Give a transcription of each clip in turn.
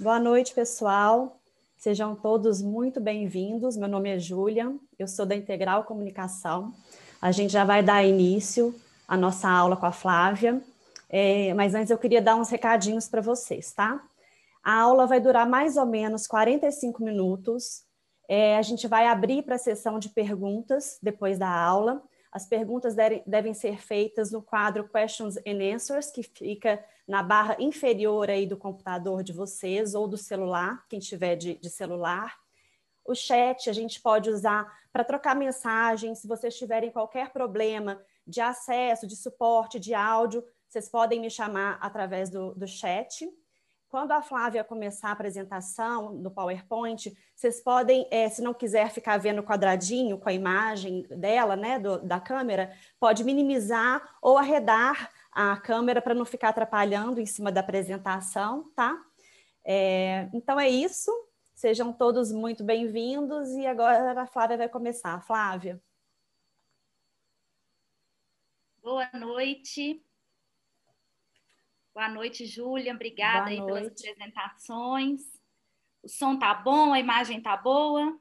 Boa noite, pessoal. Sejam todos muito bem-vindos. Meu nome é Júlia, eu sou da Integral Comunicação. A gente já vai dar início à nossa aula com a Flávia, é, mas antes eu queria dar uns recadinhos para vocês, tá? A aula vai durar mais ou menos 45 minutos. É, a gente vai abrir para a sessão de perguntas depois da aula. As perguntas devem ser feitas no quadro Questions and Answers, que fica na barra inferior aí do computador de vocês ou do celular, quem tiver de, de celular. O chat a gente pode usar para trocar mensagens. Se vocês tiverem qualquer problema de acesso, de suporte, de áudio, vocês podem me chamar através do, do chat. Quando a Flávia começar a apresentação do PowerPoint, vocês podem, é, se não quiser ficar vendo quadradinho com a imagem dela, né, do, da câmera, pode minimizar ou arredar a câmera para não ficar atrapalhando em cima da apresentação, tá? É, então é isso. Sejam todos muito bem-vindos e agora a Flávia vai começar. Flávia. Boa noite. Boa noite, Júlia. Obrigada aí pelas apresentações. O som tá bom, a imagem tá boa?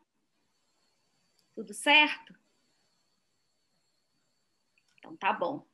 Tudo certo? Então tá bom.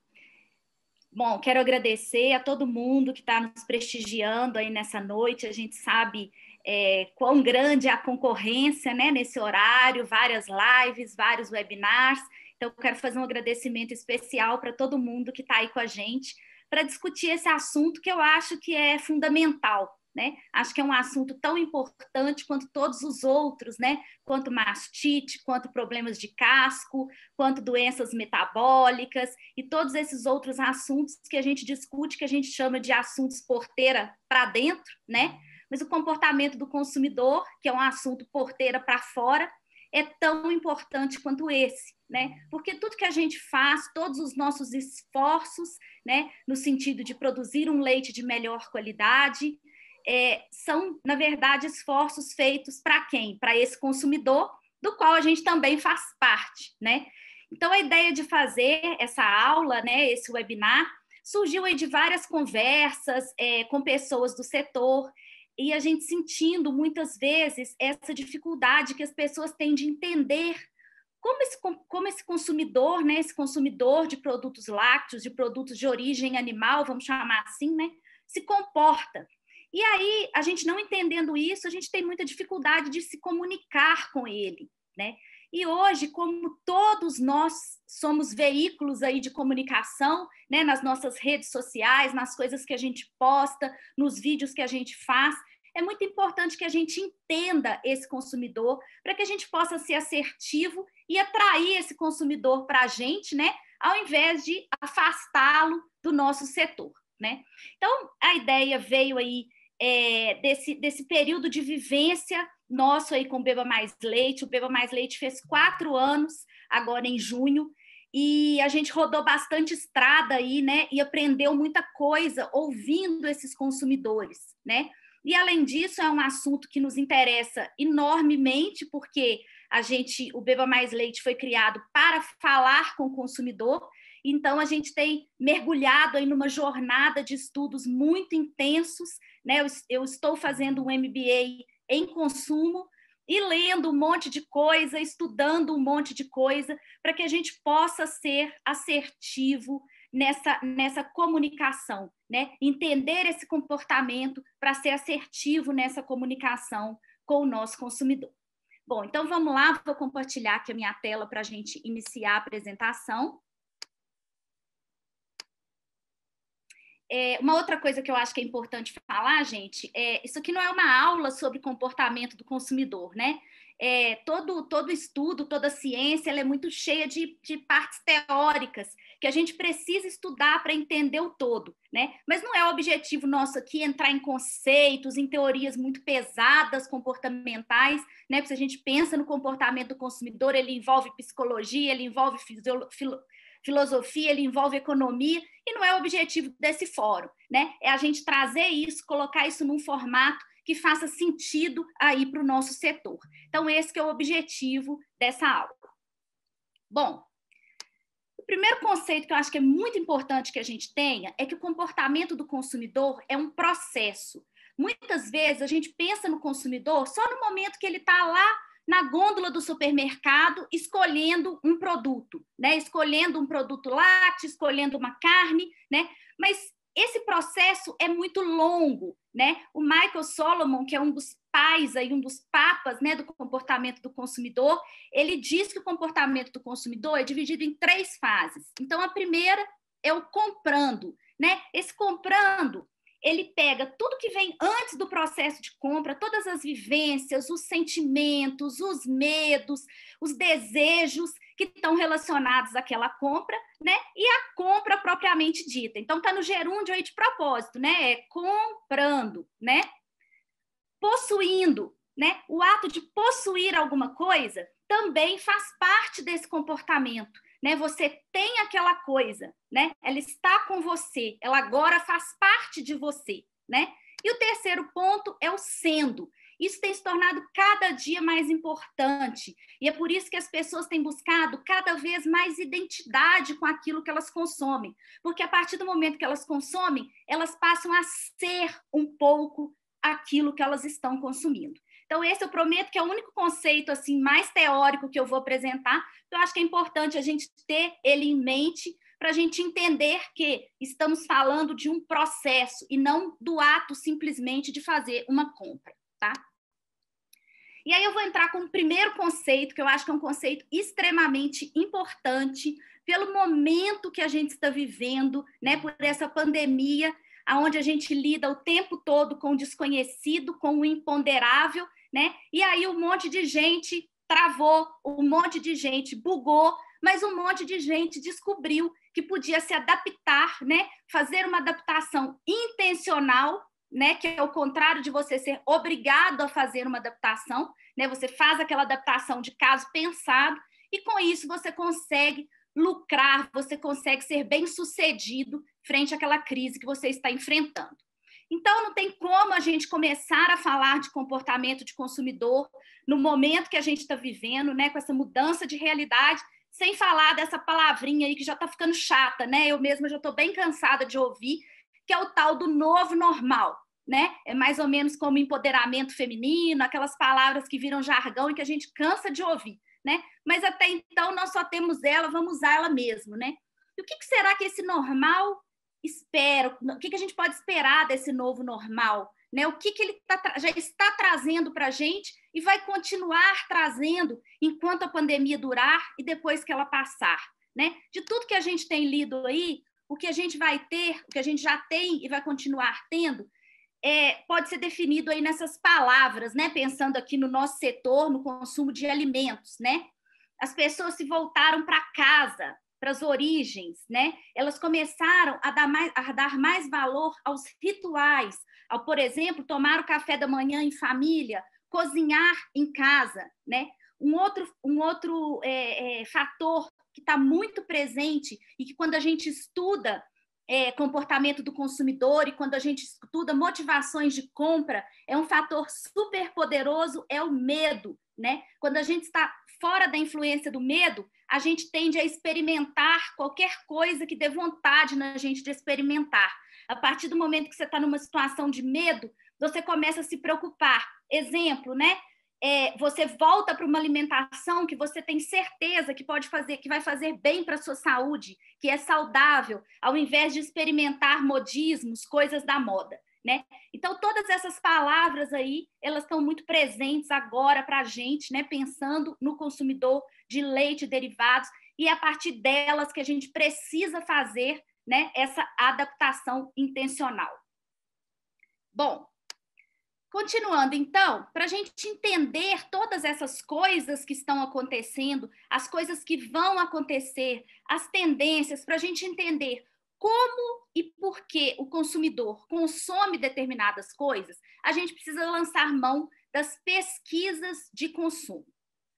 Bom, quero agradecer a todo mundo que está nos prestigiando aí nessa noite. A gente sabe é, quão grande é a concorrência né, nesse horário, várias lives, vários webinars. Então, quero fazer um agradecimento especial para todo mundo que está aí com a gente para discutir esse assunto que eu acho que é fundamental. Né? Acho que é um assunto tão importante quanto todos os outros, né? Quanto mastite, quanto problemas de casco, quanto doenças metabólicas e todos esses outros assuntos que a gente discute, que a gente chama de assuntos porteira para dentro, né? Mas o comportamento do consumidor, que é um assunto porteira para fora, é tão importante quanto esse, né? Porque tudo que a gente faz, todos os nossos esforços, né, no sentido de produzir um leite de melhor qualidade, é, são, na verdade, esforços feitos para quem? Para esse consumidor, do qual a gente também faz parte, né? Então, a ideia de fazer essa aula, né, esse webinar, surgiu aí de várias conversas é, com pessoas do setor, e a gente sentindo muitas vezes essa dificuldade que as pessoas têm de entender como esse, como esse consumidor, né, esse consumidor de produtos lácteos, de produtos de origem animal, vamos chamar assim, né, se comporta. E aí, a gente não entendendo isso, a gente tem muita dificuldade de se comunicar com ele, né? E hoje, como todos nós somos veículos aí de comunicação, né, nas nossas redes sociais, nas coisas que a gente posta, nos vídeos que a gente faz, é muito importante que a gente entenda esse consumidor para que a gente possa ser assertivo e atrair esse consumidor para a gente, né? Ao invés de afastá-lo do nosso setor, né? Então, a ideia veio aí é, desse, desse período de vivência nosso aí com Beba Mais Leite. O Beba Mais Leite fez quatro anos, agora em junho, e a gente rodou bastante estrada aí, né? E aprendeu muita coisa ouvindo esses consumidores, né? E além disso, é um assunto que nos interessa enormemente, porque a gente, o Beba Mais Leite foi criado para falar com o consumidor, então a gente tem mergulhado aí numa jornada de estudos muito intensos, né? Eu, eu estou fazendo um MBA em consumo e lendo um monte de coisa, estudando um monte de coisa, para que a gente possa ser assertivo nessa, nessa comunicação, né? Entender esse comportamento para ser assertivo nessa comunicação com o nosso consumidor. Bom, então vamos lá, vou compartilhar aqui a minha tela para a gente iniciar a apresentação. É, uma outra coisa que eu acho que é importante falar, gente, é isso aqui não é uma aula sobre comportamento do consumidor, né? É, todo, todo estudo, toda ciência, ela é muito cheia de, de partes teóricas que a gente precisa estudar para entender o todo, né? Mas não é o objetivo nosso aqui entrar em conceitos, em teorias muito pesadas, comportamentais, né? Porque se a gente pensa no comportamento do consumidor, ele envolve psicologia, ele envolve filosofia, ele envolve economia, e não é o objetivo desse fórum, né? É a gente trazer isso, colocar isso num formato que faça sentido aí para o nosso setor. Então, esse é o objetivo dessa aula. Bom, o primeiro conceito que eu acho que é muito importante que a gente tenha é que o comportamento do consumidor é um processo. Muitas vezes a gente pensa no consumidor só no momento que ele está lá na gôndola do supermercado escolhendo um produto, né? Escolhendo um produto lácteo, escolhendo uma carne, né? Mas esse processo é muito longo, né? O Michael Solomon, que é um dos pais aí, um dos papas, né, do comportamento do consumidor, ele diz que o comportamento do consumidor é dividido em três fases. Então, a primeira é o comprando, né? Esse comprando ele pega tudo que vem antes do processo de compra, todas as vivências, os sentimentos, os medos, os desejos que estão relacionados àquela compra, né? E a compra propriamente dita. Então tá no gerúndio aí de propósito, né? É comprando, né? Possuindo, né? O ato de possuir alguma coisa também faz parte desse comportamento né? Você tem aquela coisa, né? Ela está com você, ela agora faz parte de você, né? E o terceiro ponto é o sendo. Isso tem se tornado cada dia mais importante. E é por isso que as pessoas têm buscado cada vez mais identidade com aquilo que elas consomem. Porque a partir do momento que elas consomem, elas passam a ser um pouco aquilo que elas estão consumindo. Então, esse eu prometo que é o único conceito assim mais teórico que eu vou apresentar. Eu acho que é importante a gente ter ele em mente para a gente entender que estamos falando de um processo e não do ato simplesmente de fazer uma compra, tá? E aí eu vou entrar com o primeiro conceito, que eu acho que é um conceito extremamente importante pelo momento que a gente está vivendo, né, por essa pandemia, aonde a gente lida o tempo todo com o desconhecido, com o imponderável, né? E aí um monte de gente travou, um monte de gente bugou, mas um monte de gente descobriu que podia se adaptar, né? Fazer uma adaptação intencional, né? Que é o contrário de você ser obrigado a fazer uma adaptação, né? Você faz aquela adaptação de caso pensado e com isso você consegue lucrar, você consegue ser bem sucedido frente àquela crise que você está enfrentando. Então, não tem como a gente começar a falar de comportamento de consumidor no momento que a gente está vivendo, né, com essa mudança de realidade, sem falar dessa palavrinha aí que já está ficando chata, né? Eu mesma já estou bem cansada de ouvir, que é o tal do novo normal, né? É mais ou menos como empoderamento feminino, aquelas palavras que viram jargão e que a gente cansa de ouvir, né? Mas até então nós só temos ela, vamos usar ela mesmo, né? E o que, será que esse normal espera, o que, que a gente pode esperar desse novo normal, né? O que, que ele tá, já está trazendo para a gente e vai continuar trazendo enquanto a pandemia durar e depois que ela passar, né? De tudo que a gente tem lido aí, o que a gente vai ter, o que a gente já tem e vai continuar tendo, é, pode ser definido aí nessas palavras, né? Pensando aqui no nosso setor, no consumo de alimentos, né? As pessoas se voltaram para casa, para as origens, né? Elas começaram a dar, mais, a dar mais valor aos rituais, ao, por exemplo, tomar o café da manhã em família, cozinhar em casa, né? Um outro, um outro é, é, fator que está muito presente e que quando a gente estuda é, comportamento do consumidor e quando a gente estuda motivações de compra, é um fator super poderoso, é o medo, né? Quando a gente está fora da influência do medo, a gente tende a experimentar qualquer coisa que dê vontade na gente de experimentar. A partir do momento que você está numa situação de medo, você começa a se preocupar. Exemplo, né? É, você volta para uma alimentação que você tem certeza que pode fazer, que vai fazer bem para a sua saúde, que é saudável, ao invés de experimentar modismos, coisas da moda. Né? Então, todas essas palavras aí, elas estão muito presentes agora para a gente, né? pensando no consumidor de leite e derivados, e é a partir delas que a gente precisa fazer né, essa adaptação intencional. Bom, continuando então, para a gente entender todas essas coisas que estão acontecendo, as coisas que vão acontecer, as tendências, para a gente entender como e por que o consumidor consome determinadas coisas, a gente precisa lançar mão das pesquisas de consumo.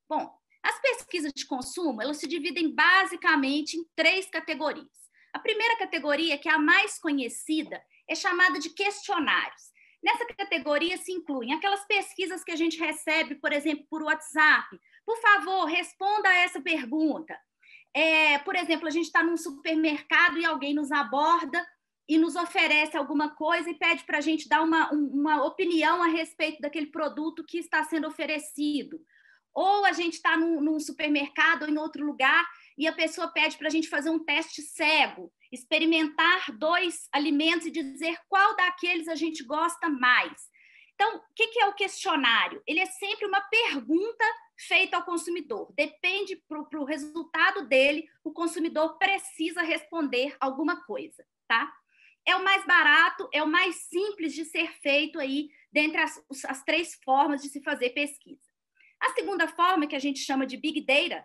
Bom, as pesquisas de consumo, elas se dividem basicamente em três categorias. A primeira categoria, que é a mais conhecida, é chamada de questionários. Nessa categoria se incluem aquelas pesquisas que a gente recebe, por exemplo, por WhatsApp. Por favor, responda a essa pergunta. É, por exemplo, a gente está num supermercado e alguém nos aborda e nos oferece alguma coisa e pede para a gente dar uma, uma opinião a respeito daquele produto que está sendo oferecido. Ou a gente está num, num supermercado ou em outro lugar e a pessoa pede para a gente fazer um teste cego, experimentar dois alimentos e dizer qual daqueles a gente gosta mais. Então, o que, é o questionário? Ele é sempre uma pergunta feita ao consumidor. Depende para o resultado dele, o consumidor precisa responder alguma coisa, tá? É o mais barato, é o mais simples de ser feito aí dentre as, as três formas de se fazer pesquisa. A segunda forma, que a gente chama de Big Data,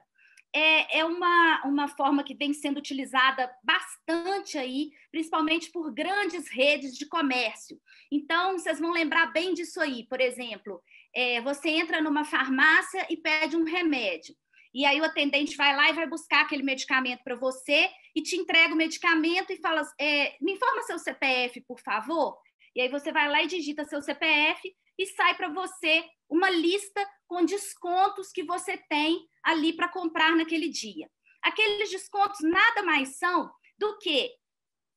é, é uma, uma forma que vem sendo utilizada bastante aí, principalmente por grandes redes de comércio. Então, vocês vão lembrar bem disso aí. Por exemplo, é, você entra numa farmácia e pede um remédio. E aí o atendente vai lá e vai buscar aquele medicamento para você e te entrega o medicamento e fala: é, me informa seu CPF, por favor. E aí você vai lá e digita seu CPF e sai para você uma lista com descontos que você tem ali para comprar naquele dia. Aqueles descontos nada mais são do que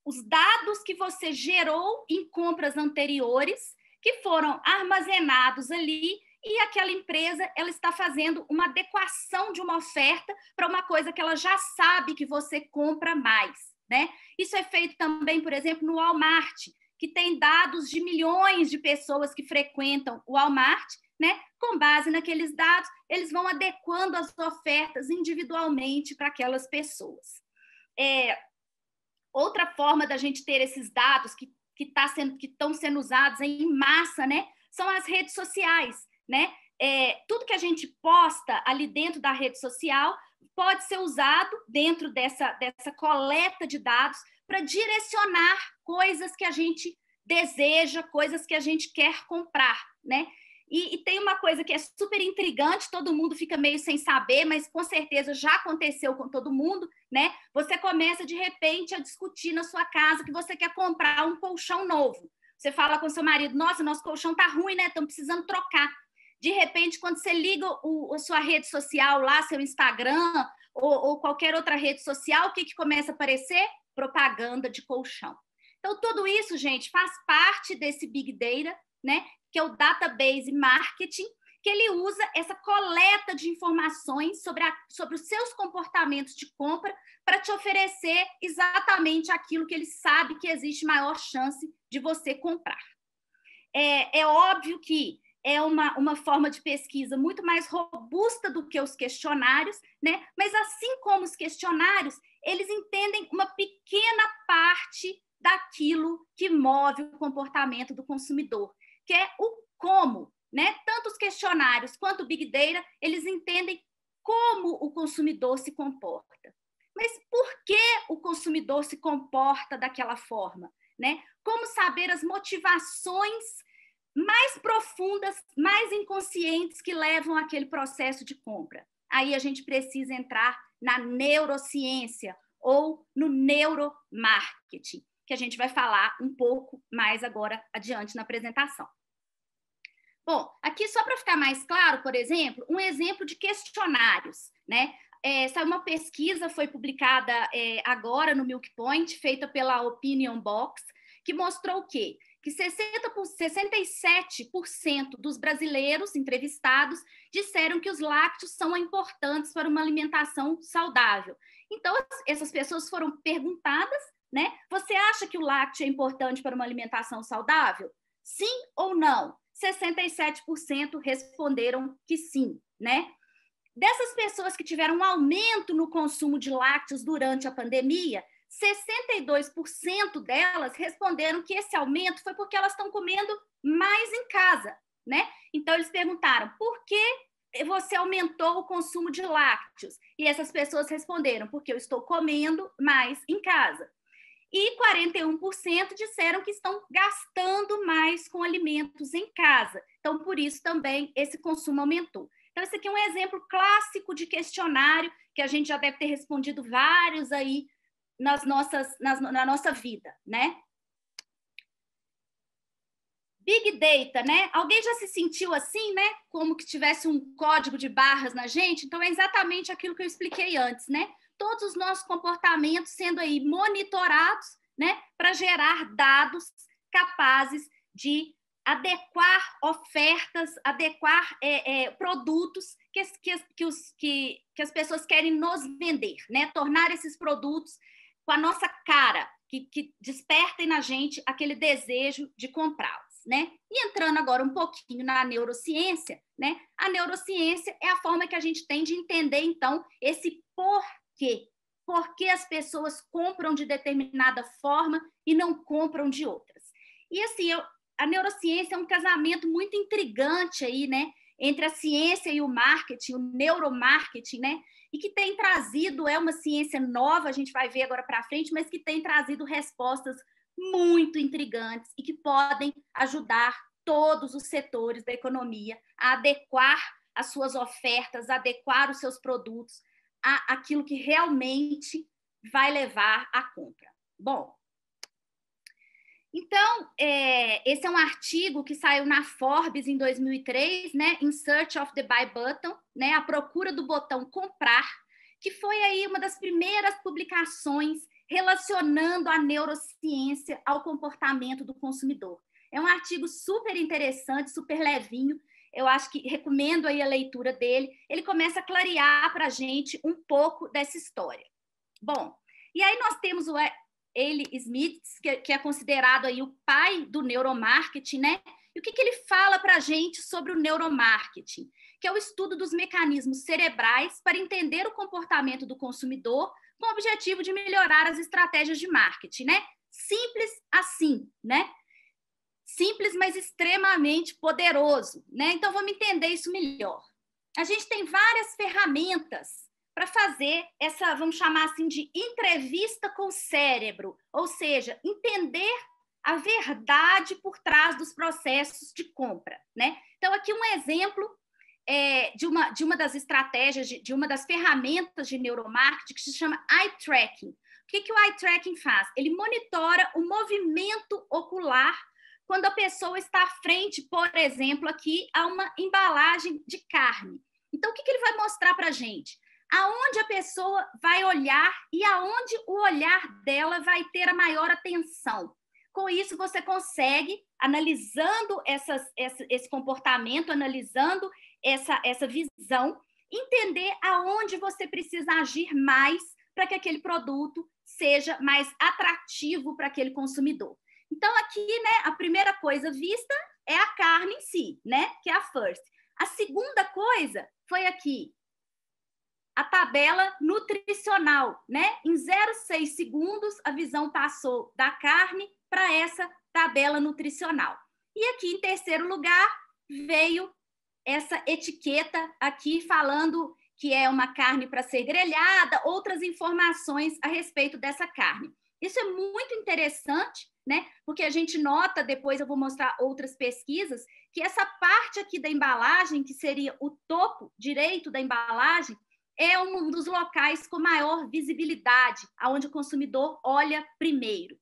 os dados que você gerou em compras anteriores, que foram armazenados ali e aquela empresa ela está fazendo uma adequação de uma oferta para uma coisa que ela já sabe que você compra mais, né? Isso é feito também, por exemplo, no Walmart, que tem dados de milhões de pessoas que frequentam o Walmart né? Com base naqueles dados, eles vão adequando as ofertas individualmente para aquelas pessoas. É, outra forma da gente ter esses dados que que tá sendo que estão sendo usados em massa, né? São as redes sociais, né? É, tudo que a gente posta ali dentro da rede social pode ser usado dentro dessa, dessa coleta de dados para direcionar coisas que a gente deseja, coisas que a gente quer comprar, né? E, e, tem uma coisa que é super intrigante, todo mundo fica meio sem saber, mas com certeza já aconteceu com todo mundo, né? Você começa de repente a discutir na sua casa que você quer comprar um colchão novo. Você fala com seu marido: Nossa, nosso colchão tá ruim, né? Estamos precisando trocar. De repente, quando você liga o, a sua rede social lá, seu Instagram ou, ou qualquer outra rede social, o que, que começa a aparecer? Propaganda de colchão. Então, tudo isso, gente, faz parte desse Big Data, né? Que é o database marketing, que ele usa essa coleta de informações sobre, a, sobre os seus comportamentos de compra para te oferecer exatamente aquilo que ele sabe que existe maior chance de você comprar. É, é óbvio que é uma, uma forma de pesquisa muito mais robusta do que os questionários, né? Mas assim como os questionários, eles entendem uma pequena parte daquilo que move o comportamento do consumidor que é o como, né? Tanto os questionários quanto o Big Data, eles entendem como o consumidor se comporta. Mas por que o consumidor se comporta daquela forma, né? Como saber as motivações mais profundas, mais inconscientes que levam àquele processo de compra? Aí a gente precisa entrar na neurociência ou no neuromarketing que a gente vai falar um pouco mais agora adiante na apresentação. Bom, aqui só para ficar mais claro, por exemplo, um exemplo de questionários, né? Essa é uma pesquisa foi publicada é, agora no Milk Point, feita pela Opinion Box, que mostrou o quê? Que 60 por, 67% dos brasileiros entrevistados disseram que os lácteos são importantes para uma alimentação saudável. Então, essas pessoas foram perguntadas né? Você acha que o lácteo é importante para uma alimentação saudável? Sim ou não? 67% responderam que sim, né? Dessas pessoas que tiveram um aumento no consumo de lácteos durante a pandemia, 62% delas responderam que esse aumento foi porque elas estão comendo mais em casa, né? Então eles perguntaram: por que você aumentou o consumo de lácteos? E essas pessoas responderam: porque eu estou comendo mais em casa e 41% disseram que estão gastando mais com alimentos em casa. Então, por isso também esse consumo aumentou. Então, esse aqui é um exemplo clássico de questionário que a gente já deve ter respondido vários aí nas nossas, nas, na nossa vida, né? Big Data, né? Alguém já se sentiu assim, né? Como que tivesse um código de barras na gente? Então, é exatamente aquilo que eu expliquei antes, né? Todos os nossos comportamentos sendo aí monitorados né, para gerar dados capazes de adequar ofertas, adequar é, é, produtos que, que, que, os, que, que as pessoas querem nos vender, né? tornar esses produtos com a nossa cara, que, que despertem na gente aquele desejo de comprá-los. Né? E entrando agora um pouquinho na neurociência, né? A neurociência é a forma que a gente tem de entender, então, esse porquê. Por que as pessoas compram de determinada forma e não compram de outras. E assim, eu, a neurociência é um casamento muito intrigante aí, né? Entre a ciência e o marketing, o neuromarketing, né? E que tem trazido, é uma ciência nova, a gente vai ver agora para frente, mas que tem trazido respostas muito intrigantes e que podem ajudar todos os setores da economia a adequar as suas ofertas, adequar os seus produtos a aquilo que realmente vai levar à compra. Bom, então, é, esse é um artigo que saiu na Forbes em 2003, né, In Search of the Buy Button, né, a procura do botão comprar, que foi aí uma das primeiras publicações relacionando a neurociência ao comportamento do consumidor. É um artigo super interessante, super levinho. Eu acho que recomendo aí a leitura dele. Ele começa a clarear para a gente um pouco dessa história. Bom, e aí nós temos o ele Smith, que, é considerado aí o pai do neuromarketing, né? E o que, que ele fala para a gente sobre o neuromarketing? Que é o estudo dos mecanismos cerebrais para entender o comportamento do consumidor com o objetivo de melhorar as estratégias de marketing, né? Simples assim, né? Simples, mas extremamente poderoso, né? Então vamos entender isso melhor. A gente tem várias ferramentas para fazer essa, vamos chamar assim, de entrevista com o cérebro, ou seja, entender a verdade por trás dos processos de compra, né? Então, aqui um exemplo é, de, uma, de uma das estratégias, de, de, uma das ferramentas de neuromarketing que se chama eye tracking. O que, que o eye tracking faz? Ele monitora o movimento ocular quando a pessoa está à frente, por exemplo, aqui, a uma embalagem de carne. Então, o que, que ele vai mostrar para a gente? aonde a pessoa vai olhar e aonde o olhar dela vai ter a maior atenção. Com isso, você consegue, analisando essas, esse, esse comportamento, analisando essa, essa visão, entender aonde você precisa agir mais para que aquele produto seja mais atrativo para aquele consumidor. Então, aqui, né, a primeira coisa vista é a carne em si, né, que é a first. A segunda coisa foi aqui a tabela nutricional, né? Em 0,6 segundos, a visão passou da carne para essa tabela nutricional. E aqui, em terceiro lugar, veio essa etiqueta aqui falando que é uma carne para ser grelhada, outras informações a respeito dessa carne. Isso é muito interessante, né? Porque a gente nota, depois eu vou mostrar outras pesquisas, que essa parte aqui da embalagem, que seria o topo direito da embalagem, é um dos locais com maior visibilidade, aonde o consumidor olha primeiro.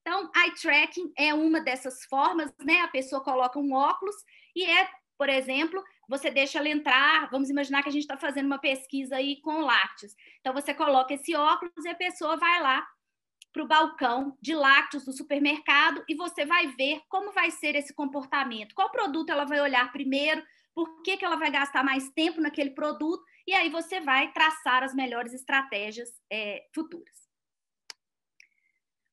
Então, eye tracking é uma dessas formas, né? A pessoa coloca um óculos e é, por exemplo, você deixa ela entrar. Vamos imaginar que a gente está fazendo uma pesquisa aí com lácteos. Então, você coloca esse óculos e a pessoa vai lá para o balcão de lácteos do supermercado e você vai ver como vai ser esse comportamento. Qual produto ela vai olhar primeiro? Por que, que ela vai gastar mais tempo naquele produto? e aí você vai traçar as melhores estratégias é, futuras.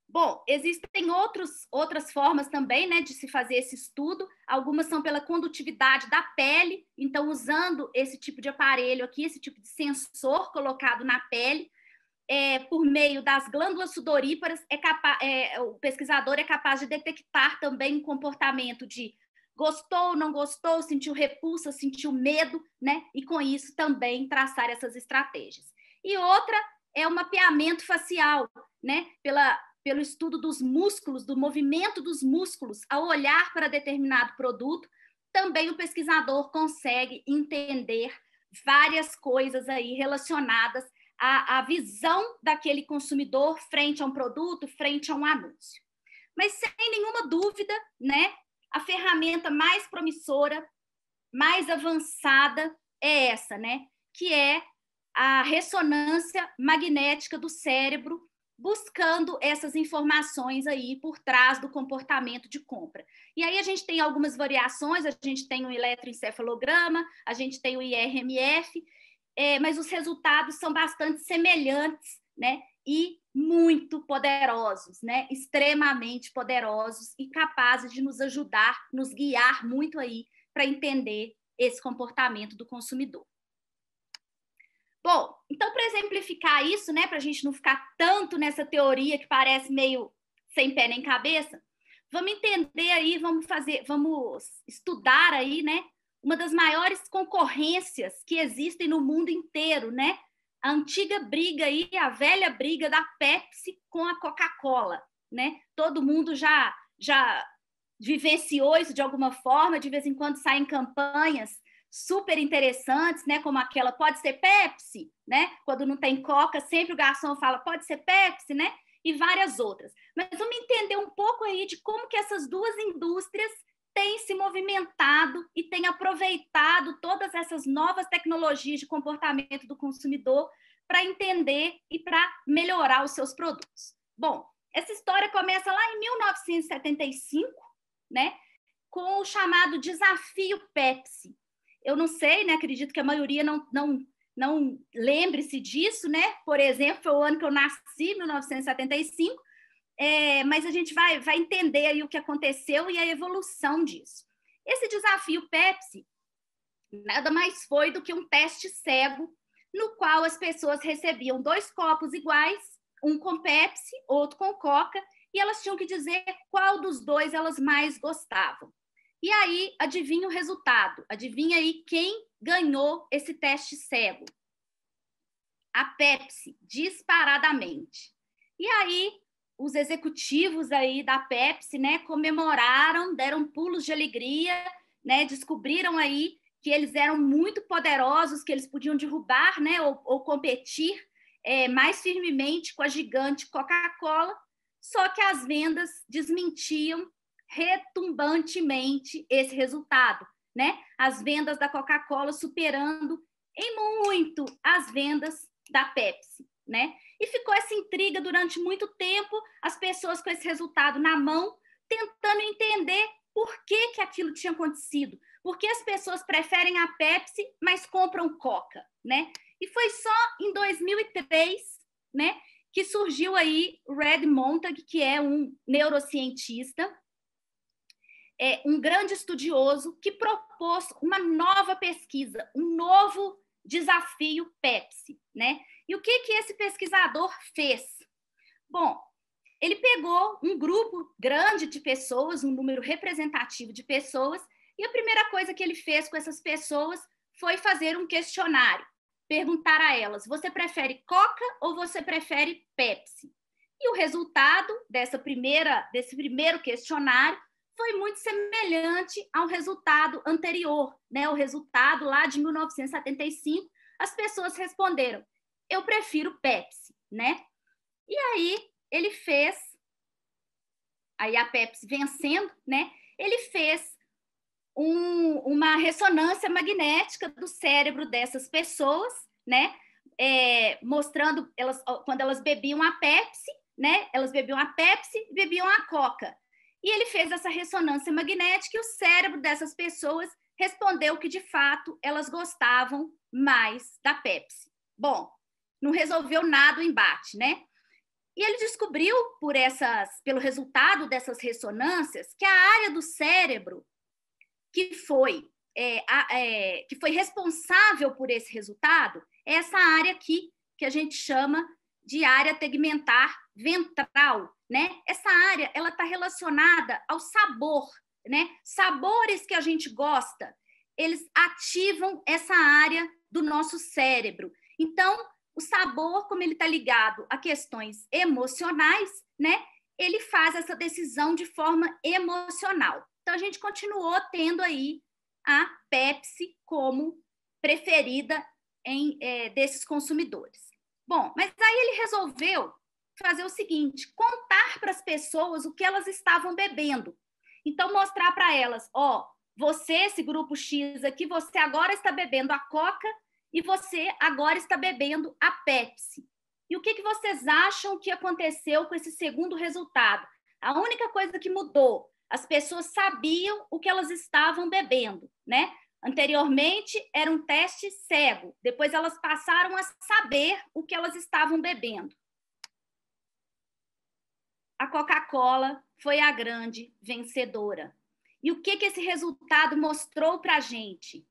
Bom, existem outros, outras formas também né, de se fazer esse estudo. Algumas são pela condutividade da pele, então, usando esse tipo de aparelho aqui, esse tipo de sensor colocado na pele, é, por meio das glândulas sudoríparas, é capaz, é, o pesquisador é capaz de detectar também o comportamento de Gostou, não gostou, sentiu repulsa, sentiu medo, né? E com isso também traçar essas estratégias. E outra é o mapeamento facial, né? Pela, pelo estudo dos músculos, do movimento dos músculos ao olhar para determinado produto, também o pesquisador consegue entender várias coisas aí relacionadas à, à visão daquele consumidor frente a um produto, frente a um anúncio. Mas sem nenhuma dúvida, né, a ferramenta mais promissora, mais avançada é essa, né? Que é a ressonância magnética do cérebro buscando essas informações aí por trás do comportamento de compra. E aí a gente tem algumas variações, a gente tem o eletroencefalograma, a gente tem o IRMF, é, mas os resultados são bastante semelhantes, né? E muito poderosos, né? Extremamente poderosos e capazes de nos ajudar, nos guiar muito aí para entender esse comportamento do consumidor. Bom, então, para exemplificar isso, né, para a gente não ficar tanto nessa teoria que parece meio sem pé nem cabeça, vamos entender aí, vamos fazer, vamos estudar aí, né, uma das maiores concorrências que existem no mundo inteiro, né? A antiga briga aí, a velha briga da Pepsi com a Coca-Cola, né? Todo mundo já já vivenciou isso de alguma forma, de vez em quando saem campanhas super interessantes, né? Como aquela pode ser Pepsi, né? Quando não tem Coca, sempre o garçom fala pode ser Pepsi, né? E várias outras. Mas vamos entender um pouco aí de como que essas duas indústrias têm se movimentado e têm aproveitado todas essas novas tecnologias de comportamento do consumidor para entender e para melhorar os seus produtos. Bom, essa história começa lá em 1975, né? Com o chamado desafio Pepsi, eu não sei, né? Acredito que a maioria não, não, não lembre-se disso, né? Por exemplo, foi o ano que eu nasci, 1975, é, mas a gente vai, vai entender aí o que aconteceu e a evolução disso. Esse desafio Pepsi nada mais foi do que um teste cego no qual as pessoas recebiam dois copos iguais, um com Pepsi, outro com Coca, e elas tinham que dizer qual dos dois elas mais gostavam. E aí, adivinha o resultado? Adivinha aí quem ganhou esse teste cego? A Pepsi, disparadamente. E aí, os executivos aí da Pepsi, né, comemoraram, deram pulos de alegria, né, descobriram aí que eles eram muito poderosos, que eles podiam derrubar, né, ou, ou competir é, mais firmemente com a gigante Coca-Cola, só que as vendas desmentiam retumbantemente esse resultado, né? As vendas da Coca-Cola superando em muito as vendas da Pepsi, né? E ficou essa intriga durante muito tempo, as pessoas com esse resultado na mão, tentando entender por que, que aquilo tinha acontecido. Porque as pessoas preferem a Pepsi, mas compram Coca, né? E foi só em 2003, né, que surgiu aí Red Montag, que é um neurocientista, é, um grande estudioso que propôs uma nova pesquisa, um novo desafio Pepsi, né? E o que que esse pesquisador fez? Bom, ele pegou um grupo grande de pessoas, um número representativo de pessoas, e a primeira coisa que ele fez com essas pessoas foi fazer um questionário, perguntar a elas: você prefere Coca ou você prefere Pepsi? E o resultado dessa primeira desse primeiro questionário foi muito semelhante ao resultado anterior, né? O resultado lá de 1975, as pessoas responderam: "Eu prefiro Pepsi", né? E aí ele fez aí a Pepsi vencendo, né? Ele fez um, uma ressonância magnética do cérebro dessas pessoas, né? É, mostrando elas quando elas bebiam a Pepsi, né? Elas bebiam a Pepsi, bebiam a Coca. E ele fez essa ressonância magnética e o cérebro dessas pessoas respondeu que, de fato, elas gostavam mais da Pepsi. Bom, não resolveu nada o embate, né? E ele descobriu, por essas, pelo resultado dessas ressonâncias, que a área do cérebro que foi, é, é, que foi responsável por esse resultado é essa área aqui, que a gente chama de área tegmentar ventral, né? Essa área ela está relacionada ao sabor, né? Sabores que a gente gosta, eles ativam essa área do nosso cérebro. Então, o sabor, como ele está ligado a questões emocionais, né? Ele faz essa decisão de forma emocional. Então, a gente continuou tendo aí a Pepsi como preferida em, é, desses consumidores. Bom, mas aí ele resolveu fazer o seguinte: contar para as pessoas o que elas estavam bebendo. Então, mostrar para elas: ó, você, esse grupo X aqui, você agora está bebendo a Coca e você agora está bebendo a Pepsi. E o que, que vocês acham que aconteceu com esse segundo resultado? A única coisa que mudou, as pessoas sabiam o que elas estavam bebendo, né? Anteriormente era um teste cego, depois elas passaram a saber o que elas estavam bebendo. A Coca-Cola foi a grande vencedora. E o que, que esse resultado mostrou para a gente?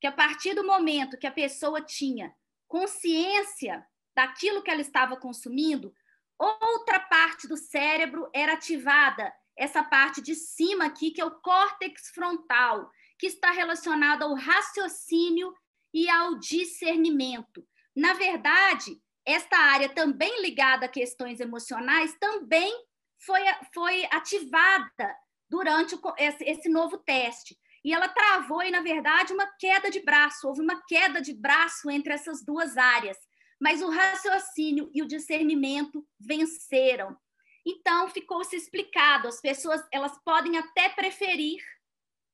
Que a partir do momento que a pessoa tinha consciência daquilo que ela estava consumindo, outra parte do cérebro era ativada, essa parte de cima aqui, que é o córtex frontal, que está relacionado ao raciocínio e ao discernimento. Na verdade, esta área também ligada a questões emocionais também foi, foi ativada durante esse novo teste. E ela travou, e, na verdade, uma queda de braço. Houve uma queda de braço entre essas duas áreas. Mas o raciocínio e o discernimento venceram. Então, ficou-se explicado. As pessoas elas podem até preferir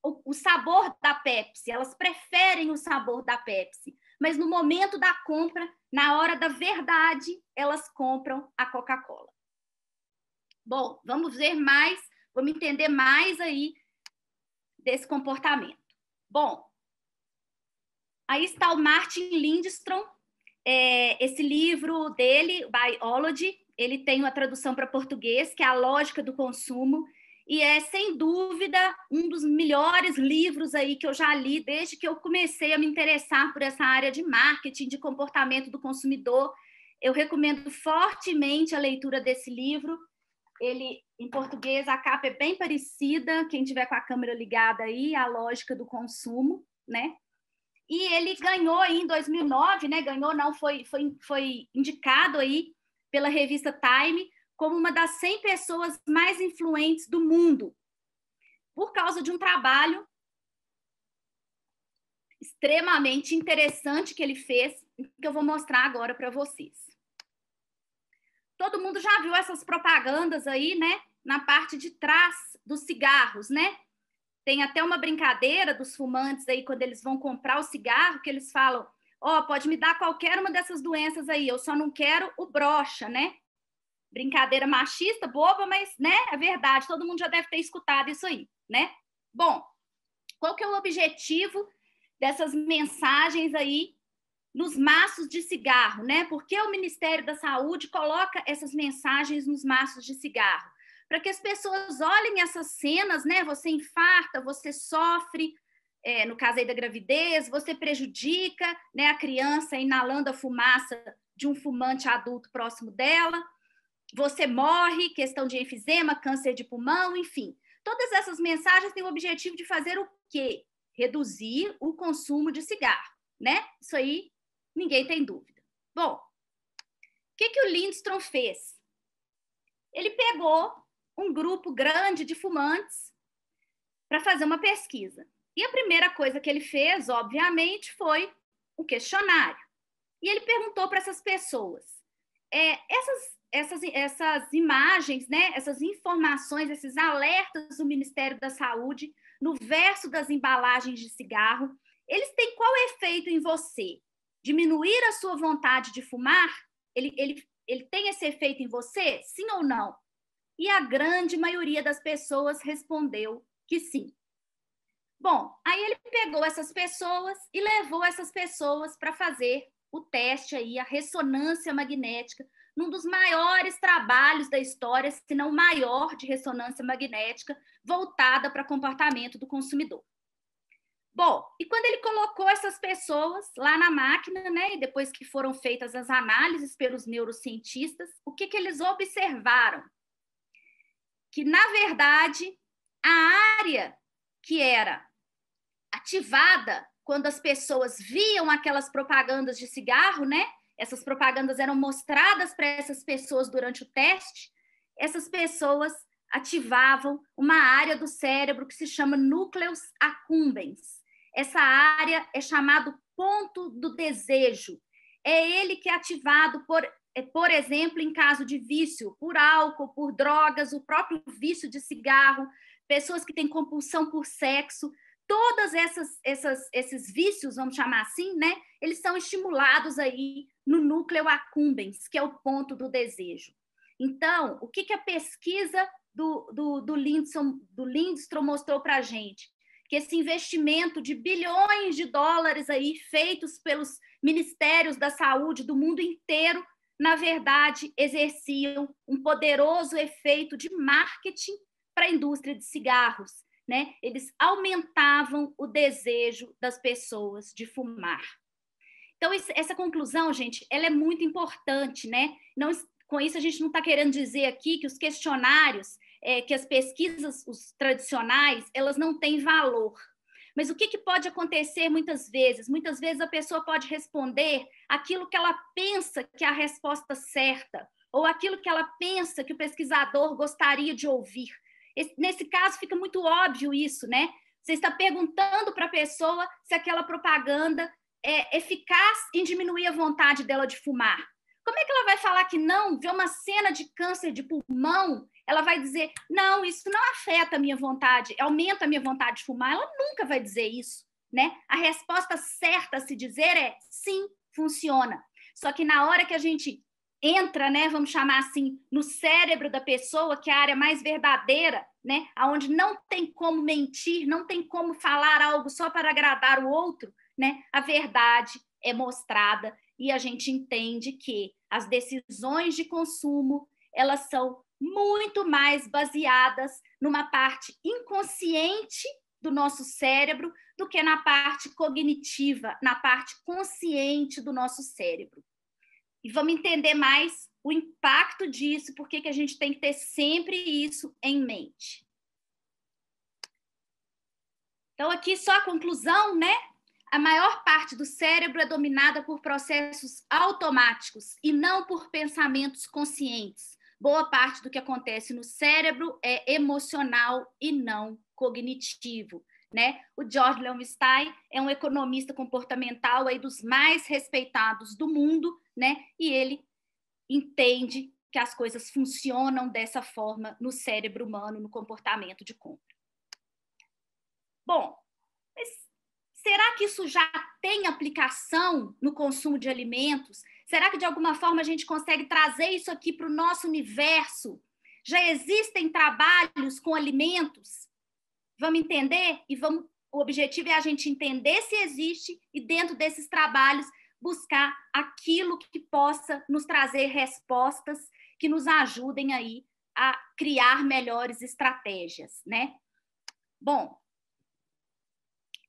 o, o sabor da Pepsi, elas preferem o sabor da Pepsi, mas no momento da compra, na hora da verdade, elas compram a Coca-Cola. Bom, vamos ver mais, vamos entender mais aí desse comportamento. Bom, aí está o Martin Lindstrom, é, esse livro dele, Biology, ele tem uma tradução para português, que é a lógica do consumo, e é sem dúvida um dos melhores livros aí que eu já li desde que eu comecei a me interessar por essa área de marketing, de comportamento do consumidor. Eu recomendo fortemente a leitura desse livro. Ele em português a capa é bem parecida, quem tiver com a câmera ligada aí, a lógica do consumo, né? E ele ganhou aí em 2009, né? Ganhou não, foi foi foi indicado aí pela revista Time como uma das 100 pessoas mais influentes do mundo, por causa de um trabalho extremamente interessante que ele fez, que eu vou mostrar agora para vocês. Todo mundo já viu essas propagandas aí, né? Na parte de trás dos cigarros, né? Tem até uma brincadeira dos fumantes aí, quando eles vão comprar o cigarro, que eles falam: Ó, oh, pode me dar qualquer uma dessas doenças aí, eu só não quero o brocha, né? brincadeira machista, boba, mas, né, é verdade, todo mundo já deve ter escutado isso aí, né? Bom, qual que é o objetivo dessas mensagens aí nos maços de cigarro, né? Por que o Ministério da Saúde coloca essas mensagens nos maços de cigarro? Para que as pessoas olhem essas cenas, né? Você infarta, você sofre, é, no caso aí da gravidez, você prejudica né, a criança inalando a fumaça de um fumante adulto próximo dela você morre, questão de enfisema, câncer de pulmão, enfim. Todas essas mensagens têm o objetivo de fazer o quê? Reduzir o consumo de cigarro, né? Isso aí ninguém tem dúvida. Bom, o que, que o Lindstrom fez? Ele pegou um grupo grande de fumantes para fazer uma pesquisa. E a primeira coisa que ele fez, obviamente, foi o questionário. E ele perguntou para essas pessoas: é, essas essas, essas imagens, né, essas informações, esses alertas do Ministério da Saúde no verso das embalagens de cigarro, eles têm qual efeito em você? Diminuir a sua vontade de fumar? Ele, ele, ele tem esse efeito em você? Sim ou não? E a grande maioria das pessoas respondeu que sim. Bom, aí ele pegou essas pessoas e levou essas pessoas para fazer o teste aí, a ressonância magnética, num dos maiores trabalhos da história, se não o maior de ressonância magnética, voltada para comportamento do consumidor. Bom, e quando ele colocou essas pessoas lá na máquina, né, e depois que foram feitas as análises pelos neurocientistas, o que, que eles observaram? Que, na verdade, a área que era ativada quando as pessoas viam aquelas propagandas de cigarro, né, essas propagandas eram mostradas para essas pessoas durante o teste, essas pessoas ativavam uma área do cérebro que se chama núcleos accumbens. Essa área é chamado ponto do desejo. É ele que é ativado por, é, por exemplo, em caso de vício por álcool, por drogas, o próprio vício de cigarro, pessoas que têm compulsão por sexo, todas essas, essas esses vícios, vamos chamar assim, né? Eles são estimulados aí no núcleo accumbens, que é o ponto do desejo. Então, o que, que a pesquisa do, do, do, Lindstrom, do Lindstrom mostrou para a gente? Que esse investimento de bilhões de dólares aí feitos pelos ministérios da saúde do mundo inteiro, na verdade, exerciam um poderoso efeito de marketing para a indústria de cigarros. Né? Eles aumentavam o desejo das pessoas de fumar. Então, essa conclusão, gente, ela é muito importante, né? Não, com isso, a gente não está querendo dizer aqui que os questionários, é, que as pesquisas os tradicionais, elas não têm valor. Mas o que, que pode acontecer muitas vezes? Muitas vezes a pessoa pode responder aquilo que ela pensa que é a resposta certa, ou aquilo que ela pensa que o pesquisador gostaria de ouvir. Esse, nesse caso, fica muito óbvio isso, né? Você está perguntando para a pessoa se aquela propaganda é eficaz em diminuir a vontade dela de fumar. Como é que ela vai falar que não? Ver uma cena de câncer de pulmão, ela vai dizer: não, isso não afeta a minha vontade, aumenta a minha vontade de fumar. Ela nunca vai dizer isso, né? A resposta certa a se dizer é: sim, funciona. Só que na hora que a gente entra, né, vamos chamar assim, no cérebro da pessoa, que é a área mais verdadeira, né, aonde não tem como mentir, não tem como falar algo só para agradar o outro, né? A verdade é mostrada e a gente entende que as decisões de consumo, elas são muito mais baseadas numa parte inconsciente do nosso cérebro do que na parte cognitiva, na parte consciente do nosso cérebro. E vamos entender mais o impacto disso, porque que a gente tem que ter sempre isso em mente. Então, aqui só a conclusão, né? a maior parte do cérebro é dominada por processos automáticos e não por pensamentos conscientes. Boa parte do que acontece no cérebro é emocional e não cognitivo. Né? O George Leonstein é um economista comportamental aí dos mais respeitados do mundo, né? E ele entende que as coisas funcionam dessa forma no cérebro humano, no comportamento de compra. Bom, Será que isso já tem aplicação no consumo de alimentos? Será que de alguma forma a gente consegue trazer isso aqui para o nosso universo? Já existem trabalhos com alimentos? Vamos entender e vamos. O objetivo é a gente entender se existe e dentro desses trabalhos buscar aquilo que possa nos trazer respostas que nos ajudem aí a criar melhores estratégias, né? Bom,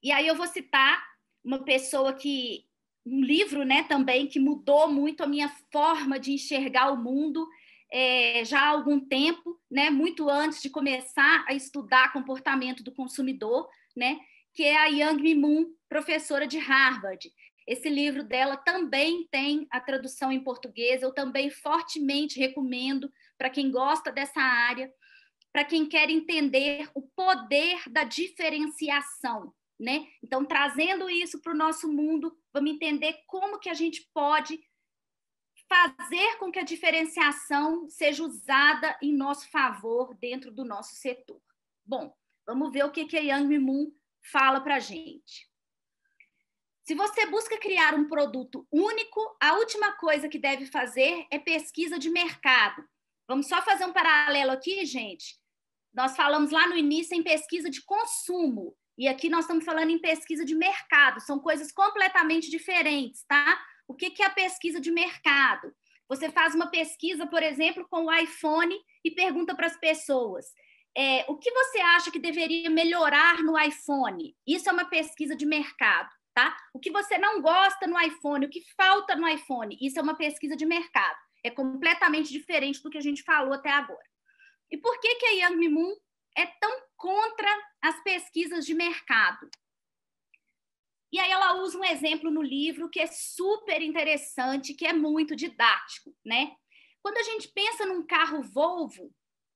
e aí eu vou citar uma pessoa que um livro, né, também que mudou muito a minha forma de enxergar o mundo é, já há algum tempo, né, muito antes de começar a estudar comportamento do consumidor, né, que é a Young Moon, professora de Harvard. Esse livro dela também tem a tradução em português, eu também fortemente recomendo para quem gosta dessa área, para quem quer entender o poder da diferenciação, né? Então, trazendo isso para o nosso mundo, vamos entender como que a gente pode fazer com que a diferenciação seja usada em nosso favor dentro do nosso setor. Bom, vamos ver o que, que a Yang Moon fala para a gente. Se você busca criar um produto único, a última coisa que deve fazer é pesquisa de mercado. Vamos só fazer um paralelo aqui, gente. Nós falamos lá no início em pesquisa de consumo. E aqui nós estamos falando em pesquisa de mercado, são coisas completamente diferentes, tá? O que, é a pesquisa de mercado? Você faz uma pesquisa, por exemplo, com o iPhone e pergunta para as pessoas: é, o que você acha que deveria melhorar no iPhone? Isso é uma pesquisa de mercado, tá? O que você não gosta no iPhone, o que falta no iPhone? Isso é uma pesquisa de mercado. É completamente diferente do que a gente falou até agora. E por que, que a Yang Moon é tão contra as pesquisas de mercado. E aí ela usa um exemplo no livro que é super interessante, que é muito didático, né? Quando a gente pensa num carro Volvo,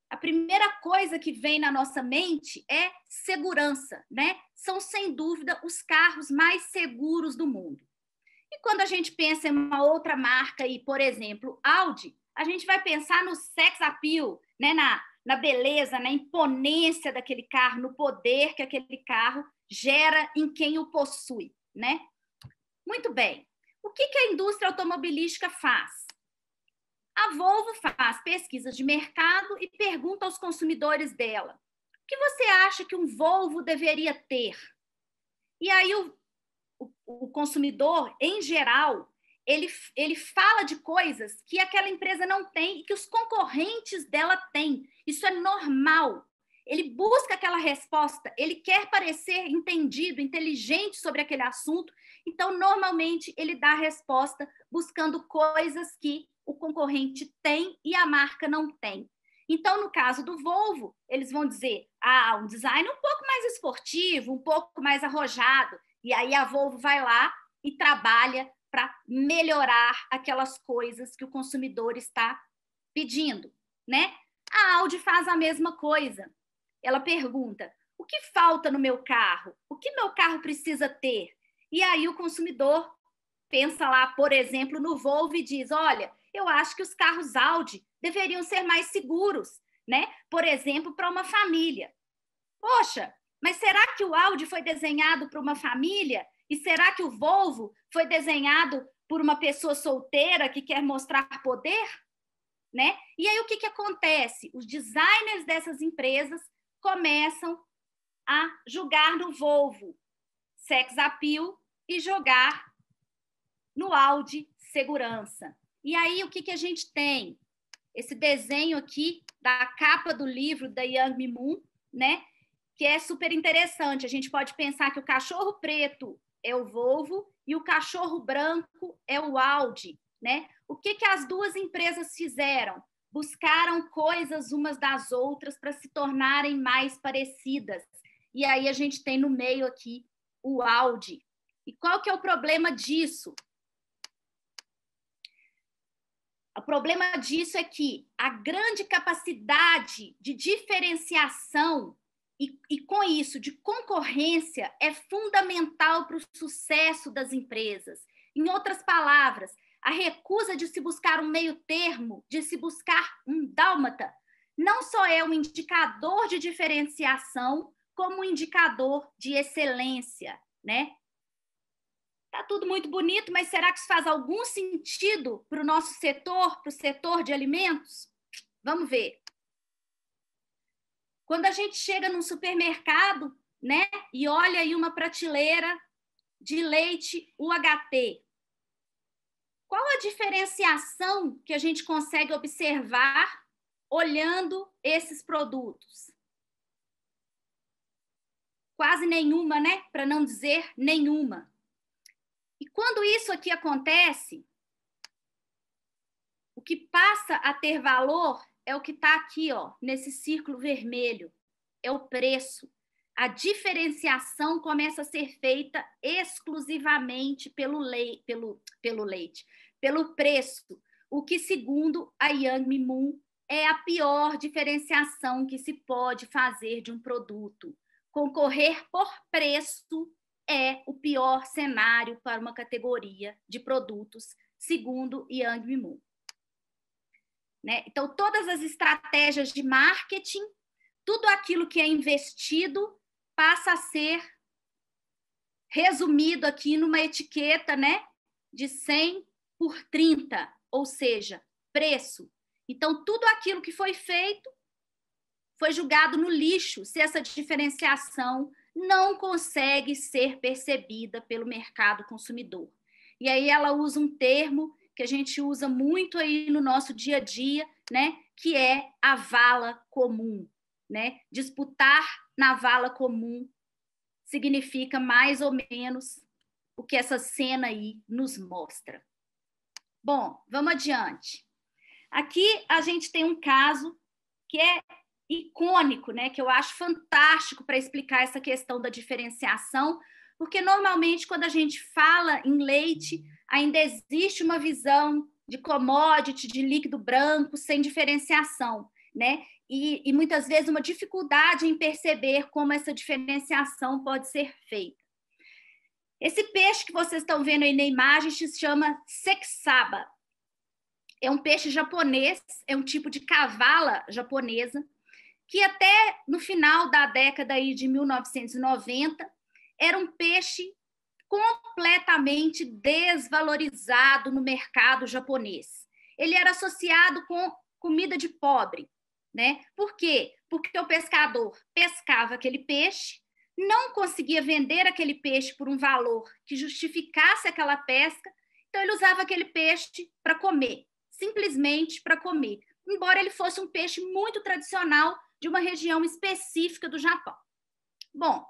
a primeira coisa que vem na nossa mente é segurança, né? São sem dúvida os carros mais seguros do mundo. E quando a gente pensa em uma outra marca aí, por exemplo, Audi, a gente vai pensar no sex appeal, né? Na na beleza, na imponência daquele carro, no poder que aquele carro gera em quem o possui, né? Muito bem. O que, que a indústria automobilística faz? A Volvo faz pesquisas de mercado e pergunta aos consumidores dela: o que você acha que um Volvo deveria ter? E aí o, o, o consumidor, em geral, ele, ele fala de coisas que aquela empresa não tem e que os concorrentes dela têm. Isso é normal. Ele busca aquela resposta, ele quer parecer entendido, inteligente sobre aquele assunto. Então, normalmente, ele dá a resposta buscando coisas que o concorrente tem e a marca não tem. Então, no caso do Volvo, eles vão dizer: ah, um design um pouco mais esportivo, um pouco mais arrojado. E aí a Volvo vai lá e trabalha para melhorar aquelas coisas que o consumidor está pedindo, né? A Audi faz a mesma coisa. Ela pergunta: o que falta no meu carro? O que meu carro precisa ter? E aí o consumidor pensa lá, por exemplo, no Volvo e diz: olha, eu acho que os carros Audi deveriam ser mais seguros, né? Por exemplo, para uma família. Poxa, mas será que o Audi foi desenhado para uma família? E será que o Volvo foi desenhado por uma pessoa solteira que quer mostrar poder? Né? E aí o que, que acontece? Os designers dessas empresas começam a julgar no Volvo sex appeal e jogar no Audi segurança. E aí o que, que a gente tem? Esse desenho aqui da capa do livro da Young Moon, né? Que é super interessante. A gente pode pensar que o cachorro preto é o Volvo e o cachorro branco é o Audi, né? O que, que as duas empresas fizeram? Buscaram coisas umas das outras para se tornarem mais parecidas. E aí a gente tem no meio aqui o Audi. E qual que é o problema disso? O problema disso é que a grande capacidade de diferenciação e, e com isso, de concorrência, é fundamental para o sucesso das empresas. Em outras palavras, a recusa de se buscar um meio termo, de se buscar um dálmata, não só é um indicador de diferenciação, como um indicador de excelência, né? Tá tudo muito bonito, mas será que isso faz algum sentido para o nosso setor, para o setor de alimentos? Vamos ver. Quando a gente chega num supermercado, né, e olha aí uma prateleira de leite UHT, qual a diferenciação que a gente consegue observar olhando esses produtos? Quase nenhuma, né? Para não dizer nenhuma. E quando isso aqui acontece, o que passa a ter valor é o que está aqui, ó, nesse círculo vermelho. É o preço. A diferenciação começa a ser feita exclusivamente pelo, pelo, pelo leite, pelo preço, o que, segundo a Yang Moon, é a pior diferenciação que se pode fazer de um produto. Concorrer por preço é o pior cenário para uma categoria de produtos, segundo Yang Moon. Né? Então, todas as estratégias de marketing, tudo aquilo que é investido passa a ser resumido aqui numa etiqueta né, de 100 por 30, ou seja, preço. Então, tudo aquilo que foi feito foi julgado no lixo se essa diferenciação não consegue ser percebida pelo mercado consumidor. E aí ela usa um termo que a gente usa muito aí no nosso dia a dia, né? Que é a vala comum, né? Disputar na vala comum significa mais ou menos o que essa cena aí nos mostra. Bom, vamos adiante. Aqui a gente tem um caso que é icônico, né, que eu acho fantástico para explicar essa questão da diferenciação, porque normalmente quando a gente fala em leite, ainda existe uma visão de commodity, de líquido branco, sem diferenciação, né? E, e muitas vezes uma dificuldade em perceber como essa diferenciação pode ser feita. Esse peixe que vocês estão vendo aí na imagem se chama sexaba. É um peixe japonês, é um tipo de cavala japonesa, que até no final da década aí de 1990 era um peixe completamente desvalorizado no mercado japonês. Ele era associado com comida de pobre, né? Por quê? Porque o pescador pescava aquele peixe, não conseguia vender aquele peixe por um valor que justificasse aquela pesca, então ele usava aquele peixe para comer, simplesmente para comer, embora ele fosse um peixe muito tradicional de uma região específica do Japão. Bom,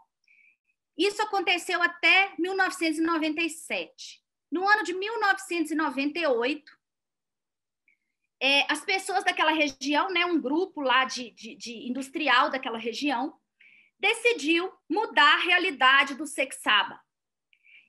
isso aconteceu até 1997. No ano de 1998, é, as pessoas daquela região, né, um grupo lá de, de, de industrial daquela região, decidiu mudar a realidade do sexaba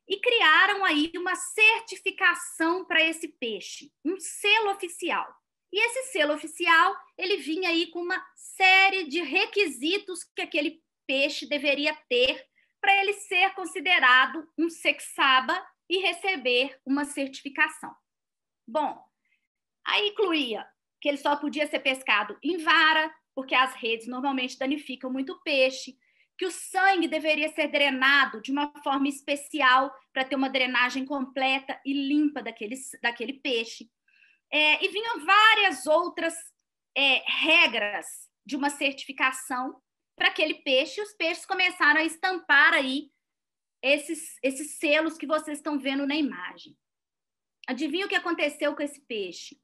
e criaram aí uma certificação para esse peixe, um selo oficial. E esse selo oficial, ele vinha aí com uma série de requisitos que aquele peixe deveria ter para ele ser considerado um sexaba e receber uma certificação. Bom, aí incluía que ele só podia ser pescado em vara, porque as redes normalmente danificam muito o peixe, que o sangue deveria ser drenado de uma forma especial para ter uma drenagem completa e limpa daquele, daquele peixe. É, e vinham várias outras é, regras de uma certificação para aquele peixe. Os peixes começaram a estampar aí esses, esses selos que vocês estão vendo na imagem. Adivinha o que aconteceu com esse peixe?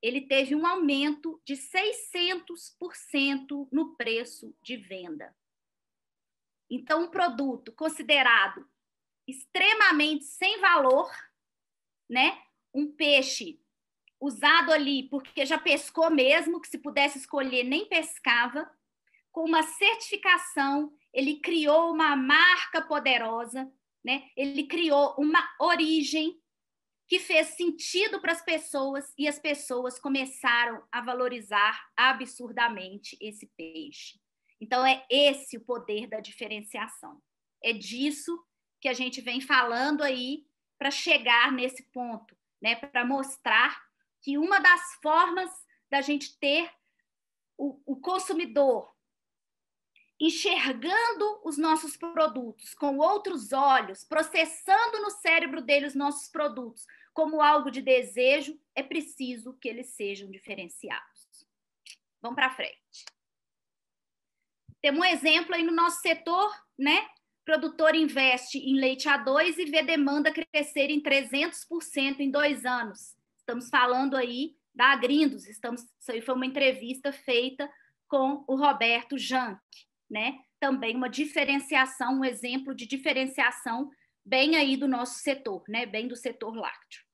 Ele teve um aumento de 600% no preço de venda. Então, um produto considerado extremamente sem valor, né? Um peixe usado ali porque já pescou mesmo, que se pudesse escolher nem pescava, com uma certificação, ele criou uma marca poderosa, né? Ele criou uma origem que fez sentido para as pessoas e as pessoas começaram a valorizar absurdamente esse peixe. Então é esse o poder da diferenciação. É disso que a gente vem falando aí para chegar nesse ponto, né? Para mostrar que uma das formas da gente ter o, o consumidor enxergando os nossos produtos com outros olhos, processando no cérebro dele os nossos produtos como algo de desejo, é preciso que eles sejam diferenciados. Vamos para frente. Temos um exemplo aí no nosso setor, né? Produtor investe em leite A2 e vê demanda crescer em 300% em dois anos. Estamos falando aí da Agrindos, estamos, isso aí foi uma entrevista feita com o Roberto Jank, né? Também uma diferenciação, um exemplo de diferenciação bem aí do nosso setor, né? Bem do setor lácteo.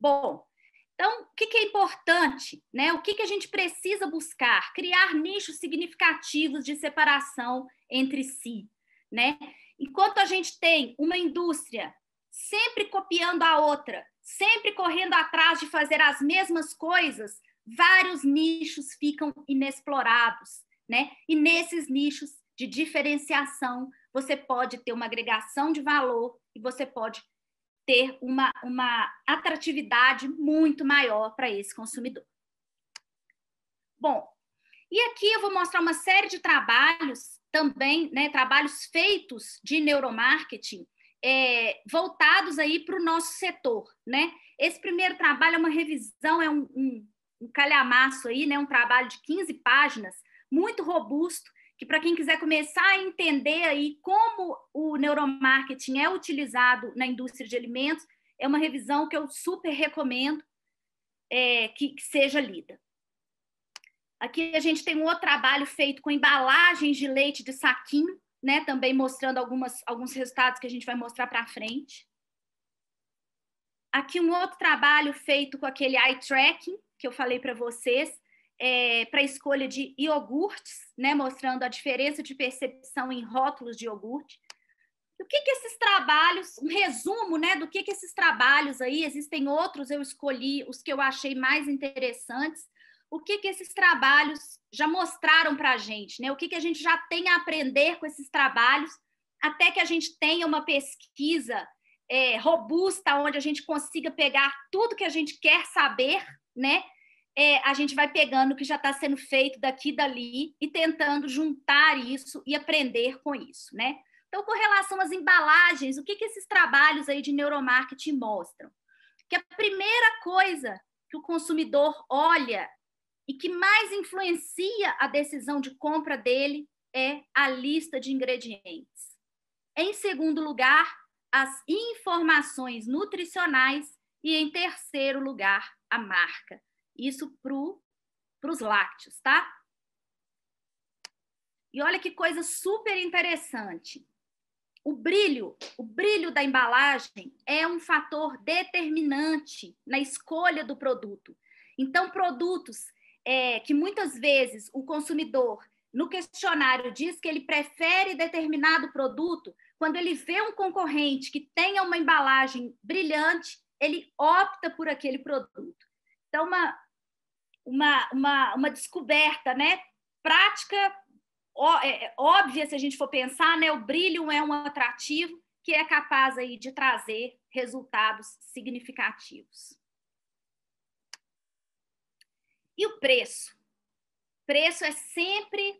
Bom, então, o que, que é importante? Né? O que, que a gente precisa buscar? Criar nichos significativos de separação entre si. Né? Enquanto a gente tem uma indústria sempre copiando a outra, sempre correndo atrás de fazer as mesmas coisas, vários nichos ficam inexplorados, né? E nesses nichos de diferenciação, você pode ter uma agregação de valor e você pode ter uma, uma atratividade muito maior para esse consumidor. Bom, e aqui eu vou mostrar uma série de trabalhos também, né, trabalhos feitos de neuromarketing é, voltados aí para o nosso setor, né? Esse primeiro trabalho é uma revisão, é um, um, um calhamaço aí, né? Um trabalho de 15 páginas, muito robusto, que para quem quiser começar a entender aí como o neuromarketing é utilizado na indústria de alimentos, é uma revisão que eu super recomendo é, que, que seja lida. Aqui a gente tem um outro trabalho feito com embalagens de leite de saquinho, né, também mostrando algumas, alguns resultados que a gente vai mostrar para frente. Aqui um outro trabalho feito com aquele eye tracking que eu falei para vocês, é, para escolha de iogurtes, né, mostrando a diferença de percepção em rótulos de iogurte. O que, que esses trabalhos, um resumo né, do que, que esses trabalhos aí, existem outros, eu escolhi os que eu achei mais interessantes, o que, que esses trabalhos já mostraram para a gente, né? O que, que a gente já tem a aprender com esses trabalhos, até que a gente tenha uma pesquisa é, robusta, onde a gente consiga pegar tudo que a gente quer saber, né? É, a gente vai pegando o que já está sendo feito daqui e dali e tentando juntar isso e aprender com isso, né? Então, com relação às embalagens, o que, que esses trabalhos aí de neuromarketing mostram? Que a primeira coisa que o consumidor olha e que mais influencia a decisão de compra dele é a lista de ingredientes. Em segundo lugar, as informações nutricionais e em terceiro lugar, a marca. Isso para os lácteos, tá? E olha que coisa super interessante. O brilho, o brilho da embalagem é um fator determinante na escolha do produto. Então, produtos é, que muitas vezes o consumidor no questionário diz que ele prefere determinado produto, quando ele vê um concorrente que tenha uma embalagem brilhante, ele opta por aquele produto. Então, uma, uma, uma, uma descoberta né? prática, ó, é, é, óbvia, se a gente for pensar, né? o brilho é um atrativo que é capaz aí de trazer resultados significativos. E o preço? Preço é sempre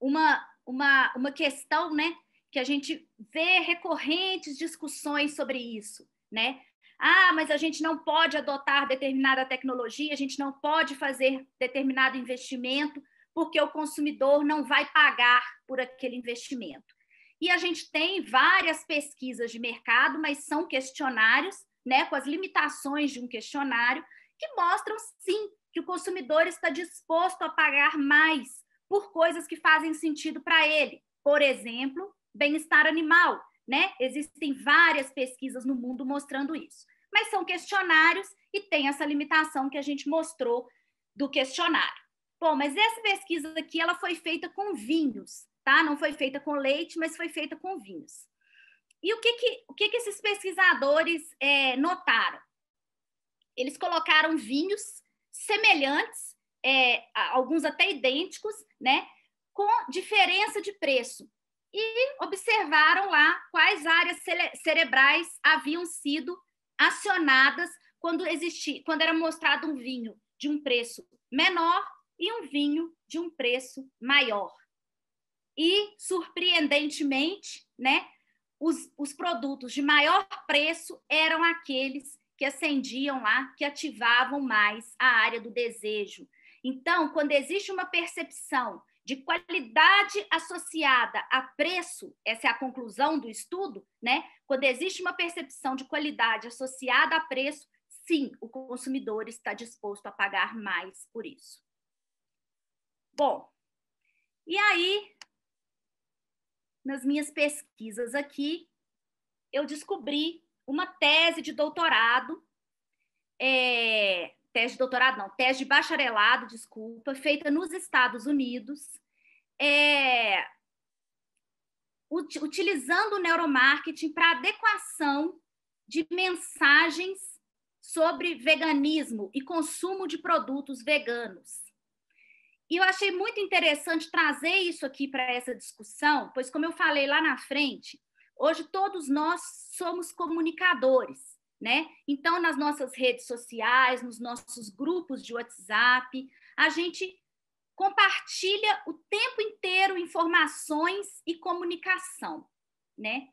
uma, uma, uma questão né, que a gente vê recorrentes discussões sobre isso, né? Ah, mas a gente não pode adotar determinada tecnologia, a gente não pode fazer determinado investimento, porque o consumidor não vai pagar por aquele investimento. E a gente tem várias pesquisas de mercado, mas são questionários, né, com as limitações de um questionário, que mostram sim que o consumidor está disposto a pagar mais por coisas que fazem sentido para ele. Por exemplo, bem-estar animal, né? Existem várias pesquisas no mundo mostrando isso. Mas são questionários e tem essa limitação que a gente mostrou do questionário. Bom, mas essa pesquisa aqui ela foi feita com vinhos, tá? Não foi feita com leite, mas foi feita com vinhos. E o que que, o que, que esses pesquisadores é, notaram? Eles colocaram vinhos semelhantes, é, alguns até idênticos, né? Com diferença de preço e observaram lá quais áreas cerebrais haviam sido acionadas quando existia, quando era mostrado um vinho de um preço menor e um vinho de um preço maior. E, surpreendentemente, né, os, os produtos de maior preço eram aqueles que acendiam lá, que ativavam mais a área do desejo. Então, quando existe uma percepção de qualidade associada a preço, essa é a conclusão do estudo, né? Quando existe uma percepção de qualidade associada a preço, sim, o consumidor está disposto a pagar mais por isso. Bom, e aí, nas minhas pesquisas aqui, eu descobri uma tese de doutorado, é, tese de doutorado não, tese de bacharelado, desculpa, feita nos Estados Unidos, é, utilizando o neuromarketing para adequação de mensagens sobre veganismo e consumo de produtos veganos. E eu achei muito interessante trazer isso aqui para essa discussão, pois, como eu falei lá na frente, hoje todos nós somos comunicadores, né? Então, nas nossas redes sociais, nos nossos grupos de WhatsApp, a gente compartilha o tempo inteiro informações e comunicação, né?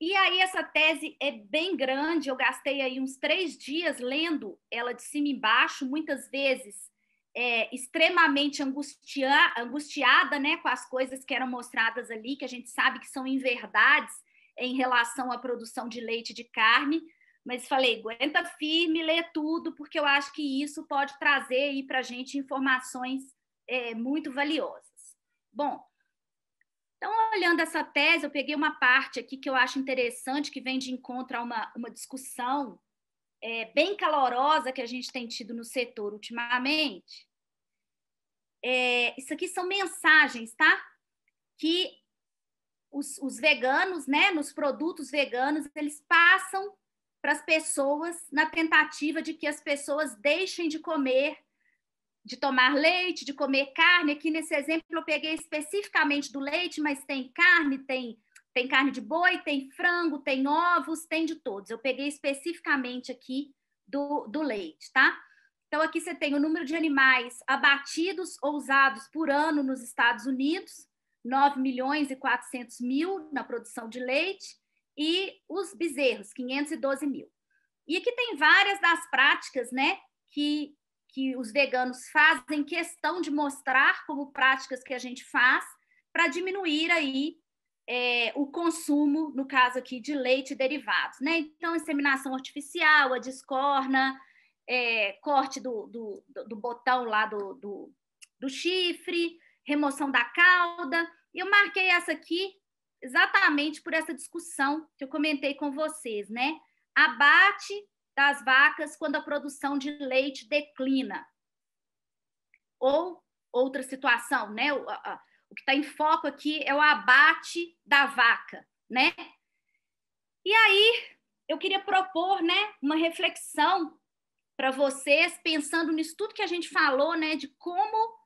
E aí essa tese é bem grande, eu gastei aí uns três dias lendo ela de cima e embaixo, muitas vezes é, extremamente angustia, angustiada né, com as coisas que eram mostradas ali, que a gente sabe que são inverdades em relação à produção de leite de carne, mas falei, aguenta firme, lê tudo, porque eu acho que isso pode trazer aí para a gente informações é, muito valiosas. Bom, então, olhando essa tese, eu peguei uma parte aqui que eu acho interessante, que vem de encontro a uma, uma discussão é, bem calorosa que a gente tem tido no setor ultimamente. É, isso aqui são mensagens, tá? Que os, os, veganos, né, nos produtos veganos, eles passam para as pessoas na tentativa de que as pessoas deixem de comer de tomar leite, de comer carne. Aqui nesse exemplo eu peguei especificamente do leite, mas tem carne, tem tem carne de boi, tem frango, tem ovos, tem de todos. Eu peguei especificamente aqui do, do leite, tá? Então, aqui você tem o número de animais abatidos ou usados por ano nos Estados Unidos, 9 milhões e 400 mil na produção de leite, e os bezerros, 512 mil. E aqui tem várias das práticas né, que, que os veganos fazem questão de mostrar como práticas que a gente faz para diminuir aí é, o consumo, no caso aqui, de leite e derivados. Né? Então, inseminação artificial, a discorna, é, corte do, do, do, botão lá do, do, do chifre, remoção da cauda. Eu marquei essa aqui exatamente por essa discussão que eu comentei com vocês, né? Abate das vacas quando a produção de leite declina. Ou outra situação, né? O, a, o que está em foco aqui é o abate da vaca, né? E aí, eu queria propor, né, uma reflexão para vocês, pensando nisso tudo que a gente falou, né, de como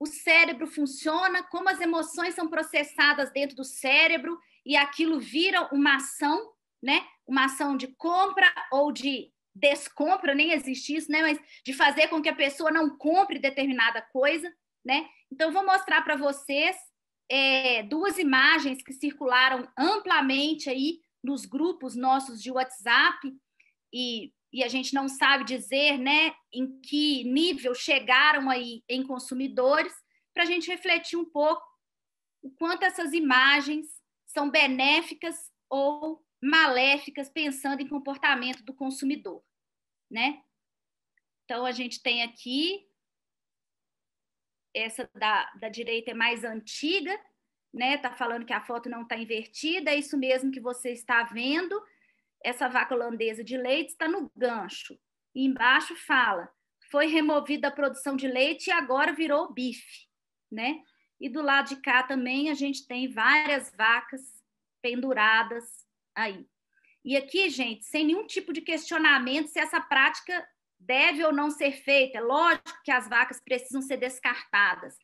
o cérebro funciona, como as emoções são processadas dentro do cérebro e aquilo vira uma ação, né? Uma ação de compra ou de descompra, nem existe isso, né? Mas de fazer com que a pessoa não compre determinada coisa, né? Então, vou mostrar para vocês é, duas imagens que circularam amplamente aí nos grupos nossos de WhatsApp e e a gente não sabe dizer né, em que nível chegaram aí em consumidores, para a gente refletir um pouco o quanto essas imagens são benéficas ou maléficas, pensando em comportamento do consumidor. Né? Então, a gente tem aqui, essa da, da direita é mais antiga, né? Tá falando que a foto não está invertida, é isso mesmo que você está vendo essa vaca holandesa de leite está no gancho. E embaixo fala: foi removida a produção de leite e agora virou bife, né? E do lado de cá também a gente tem várias vacas penduradas aí. E aqui, gente, sem nenhum tipo de questionamento se essa prática deve ou não ser feita. É lógico que as vacas precisam ser descartadas.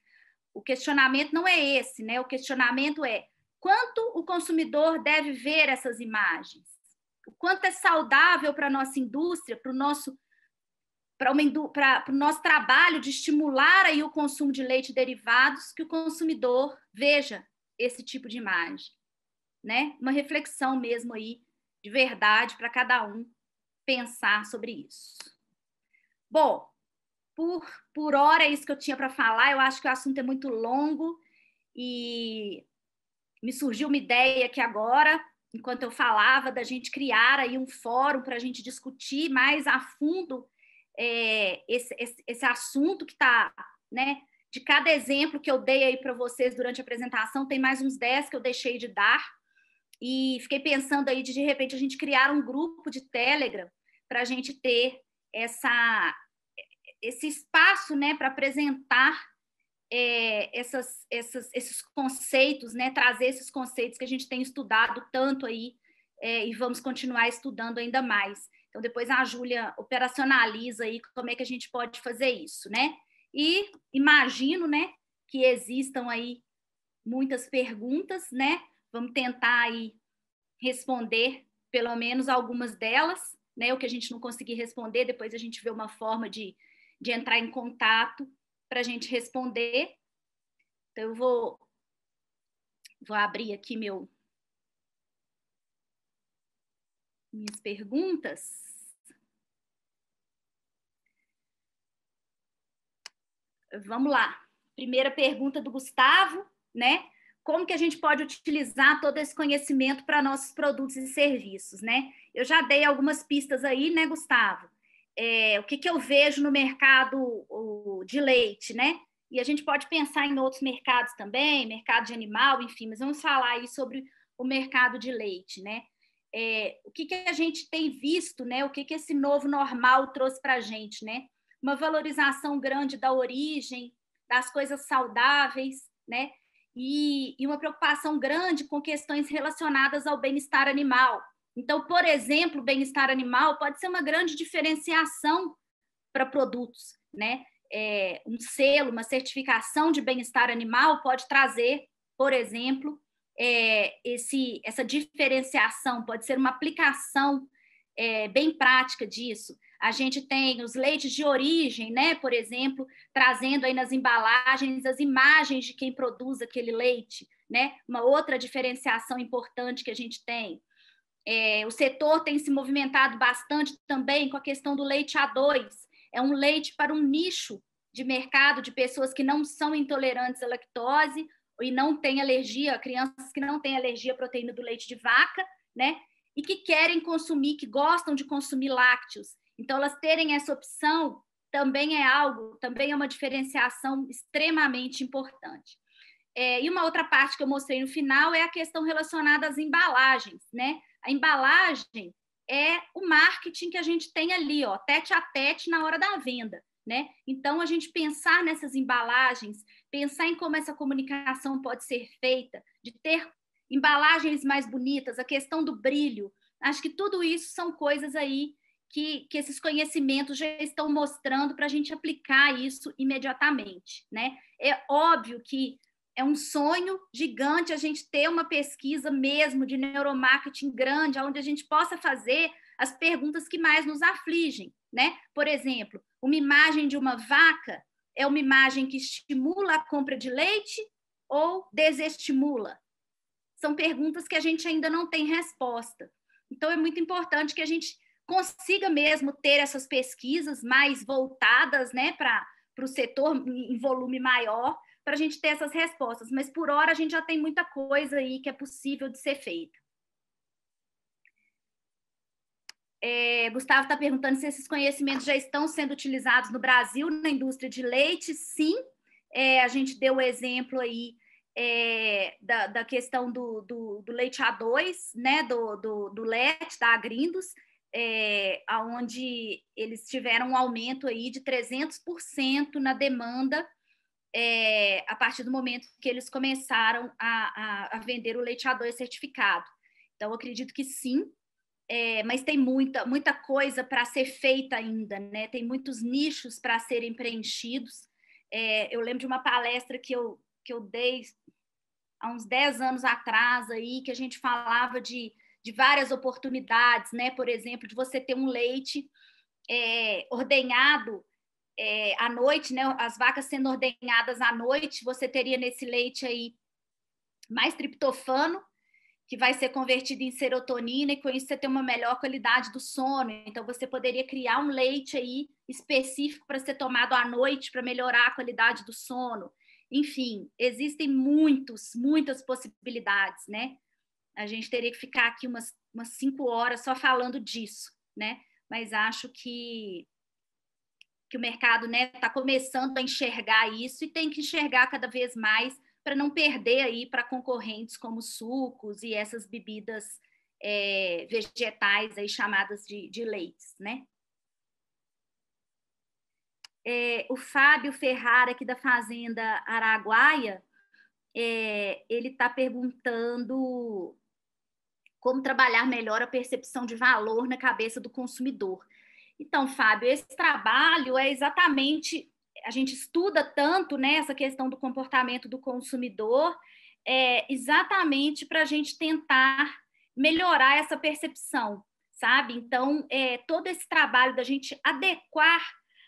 O questionamento não é esse, né? O questionamento é quanto o consumidor deve ver essas imagens o quanto é saudável para a nossa indústria, para o nosso para o nosso trabalho de estimular aí o consumo de leite e derivados, que o consumidor veja esse tipo de imagem, né? Uma reflexão mesmo aí de verdade para cada um pensar sobre isso. Bom, por, por hora é isso que eu tinha para falar. Eu acho que o assunto é muito longo e me surgiu uma ideia aqui agora enquanto eu falava, da gente criar aí um fórum para a gente discutir mais a fundo é, esse, esse, esse, assunto que está, né? De cada exemplo que eu dei aí para vocês durante a apresentação, tem mais uns 10 que eu deixei de dar. E fiquei pensando aí de, de repente, a gente criar um grupo de Telegram para a gente ter essa, esse espaço né, para apresentar é, essas, essas, esses conceitos, né, trazer esses conceitos que a gente tem estudado tanto aí é, e vamos continuar estudando ainda mais. Então, depois a Júlia operacionaliza aí como é que a gente pode fazer isso, né? E imagino, né, que existam aí muitas perguntas, né? Vamos tentar aí responder pelo menos algumas delas, né? O que a gente não conseguir responder, depois a gente vê uma forma de, de entrar em contato para a gente responder. Então, eu vou, vou abrir aqui meu, minhas perguntas. Vamos lá. Primeira pergunta do Gustavo, né? Como que a gente pode utilizar todo esse conhecimento para nossos produtos e serviços, né? Eu já dei algumas pistas aí, né, Gustavo? É, o que, que eu vejo no mercado o, de leite, né? E a gente pode pensar em outros mercados também, mercado de animal, enfim, mas vamos falar aí sobre o mercado de leite, né? É, o que, que a gente tem visto, né? O que, que esse novo normal trouxe para a gente, né? Uma valorização grande da origem, das coisas saudáveis, né? E, e uma preocupação grande com questões relacionadas ao bem-estar animal, então, por exemplo, bem-estar animal pode ser uma grande diferenciação para produtos, né? É, um selo, uma certificação de bem-estar animal pode trazer, por exemplo, é, esse, essa diferenciação, pode ser uma aplicação é, bem prática disso. A gente tem os leites de origem, né? Por exemplo, trazendo aí nas embalagens as imagens de quem produz aquele leite, né? Uma outra diferenciação importante que a gente tem. É, o setor tem se movimentado bastante também com a questão do leite A2. É um leite para um nicho de mercado de pessoas que não são intolerantes à lactose e não têm alergia, crianças que não têm alergia à proteína do leite de vaca, né? E que querem consumir, que gostam de consumir lácteos. Então, elas terem essa opção também é algo, também é uma diferenciação extremamente importante. É, e uma outra parte que eu mostrei no final é a questão relacionada às embalagens, né? A embalagem é o marketing que a gente tem ali, ó, tete a tete na hora da venda, né? Então a gente pensar nessas embalagens, pensar em como essa comunicação pode ser feita, de ter embalagens mais bonitas, a questão do brilho, acho que tudo isso são coisas aí que, que esses conhecimentos já estão mostrando para a gente aplicar isso imediatamente, né? É óbvio que é um sonho gigante a gente ter uma pesquisa mesmo de neuromarketing grande, onde a gente possa fazer as perguntas que mais nos afligem, né? Por exemplo, uma imagem de uma vaca é uma imagem que estimula a compra de leite ou desestimula? São perguntas que a gente ainda não tem resposta. Então, é muito importante que a gente consiga mesmo ter essas pesquisas mais voltadas né, para o setor em volume maior, para a gente ter essas respostas. Mas por hora a gente já tem muita coisa aí que é possível de ser feita. É, Gustavo está perguntando se esses conhecimentos já estão sendo utilizados no Brasil na indústria de leite. Sim, é, a gente deu o exemplo aí é, da, da, questão do, do, do, leite A2, né, do, do, do LET, da Agrindos, é, onde eles tiveram um aumento aí de 300% na demanda é, a partir do momento que eles começaram a, a, a vender o leite A2 certificado. Então, acredito que sim, é, mas tem muita, muita coisa para ser feita ainda, né? Tem muitos nichos para serem preenchidos. É, eu lembro de uma palestra que eu, que eu dei há uns 10 anos atrás aí, que a gente falava de, de várias oportunidades, né? Por exemplo, de você ter um leite é, ordenhado é, à noite, né, as vacas sendo ordenhadas à noite, você teria nesse leite aí mais triptofano, que vai ser convertido em serotonina, e com isso você tem uma melhor qualidade do sono. Então, você poderia criar um leite aí específico para ser tomado à noite, para melhorar a qualidade do sono. Enfim, existem muitos, muitas possibilidades, né? A gente teria que ficar aqui umas, umas cinco horas só falando disso, né? Mas acho que que o mercado está né, tá começando a enxergar isso e tem que enxergar cada vez mais para não perder aí para concorrentes como sucos e essas bebidas é, vegetais aí chamadas de, de leites, né? É, o Fábio Ferrara, aqui da Fazenda Araguaia, é, ele está perguntando como trabalhar melhor a percepção de valor na cabeça do consumidor. Então, Fábio, esse trabalho é exatamente a gente estuda tanto né, essa questão do comportamento do consumidor, é, exatamente para a gente tentar melhorar essa percepção, sabe? Então, é, todo esse trabalho da gente adequar,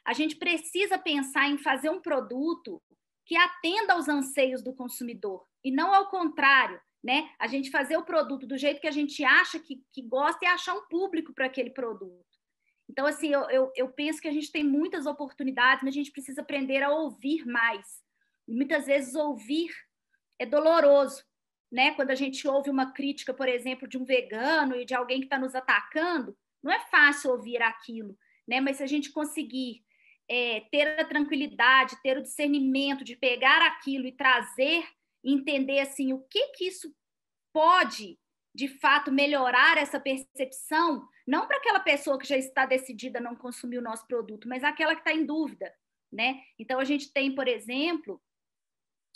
a gente precisa pensar em fazer um produto que atenda aos anseios do consumidor, e não ao contrário, né? A gente fazer o produto do jeito que a gente acha que, que gosta e achar um público para aquele produto. Então, assim, eu, eu, eu, penso que a gente tem muitas oportunidades, mas a gente precisa aprender a ouvir mais. E muitas vezes ouvir é doloroso, né? Quando a gente ouve uma crítica, por exemplo, de um vegano e de alguém que está nos atacando, não é fácil ouvir aquilo, né? Mas se a gente conseguir é, ter a tranquilidade, ter o discernimento de pegar aquilo e trazer, entender assim o que que isso pode de fato melhorar essa percepção, não para aquela pessoa que já está decidida a não consumir o nosso produto, mas aquela que está em dúvida, né? Então a gente tem, por exemplo,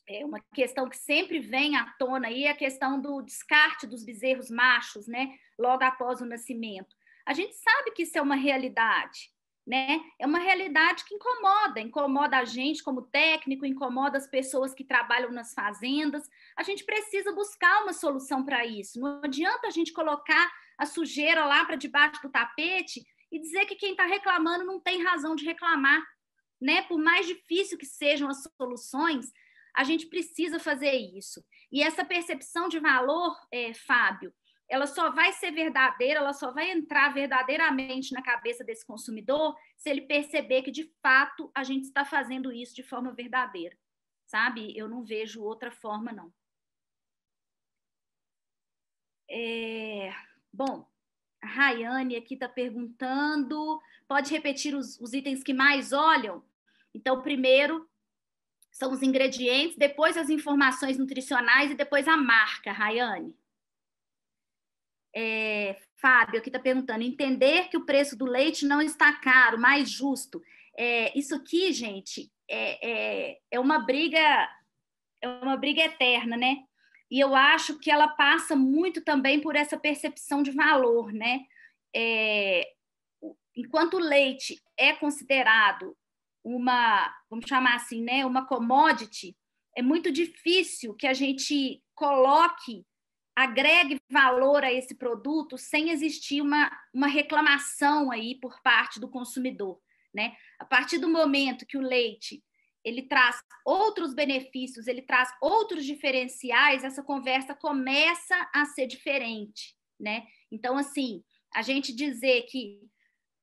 é uma questão que sempre vem à tona aí, a questão do descarte dos bezerros machos, né? Logo após o nascimento. A gente sabe que isso é uma realidade, né? É uma realidade que incomoda, incomoda a gente como técnico, incomoda as pessoas que trabalham nas fazendas. A gente precisa buscar uma solução para isso. Não adianta a gente colocar a sujeira lá para debaixo do tapete e dizer que quem está reclamando não tem razão de reclamar, né? Por mais difícil que sejam as soluções, a gente precisa fazer isso. E essa percepção de valor, é, Fábio, ela só vai ser verdadeira, ela só vai entrar verdadeiramente na cabeça desse consumidor se ele perceber que, de fato, a gente está fazendo isso de forma verdadeira, sabe? Eu não vejo outra forma, não. É... Bom, a Rayane aqui está perguntando, pode repetir os, os itens que mais olham? Então, primeiro são os ingredientes, depois as informações nutricionais e depois a marca, Rayane. É, Fábio aqui está perguntando: entender que o preço do leite não está caro, mais justo. É, isso aqui, gente, é, é, é uma briga, é uma briga eterna, né? E eu acho que ela passa muito também por essa percepção de valor, né? É, enquanto o leite é considerado uma, vamos chamar assim, né, uma commodity, é muito difícil que a gente coloque, agregue valor a esse produto sem existir uma, uma reclamação aí por parte do consumidor, né? A partir do momento que o leite ele traz outros benefícios, ele traz outros diferenciais, essa conversa começa a ser diferente, né? Então, assim, a gente dizer que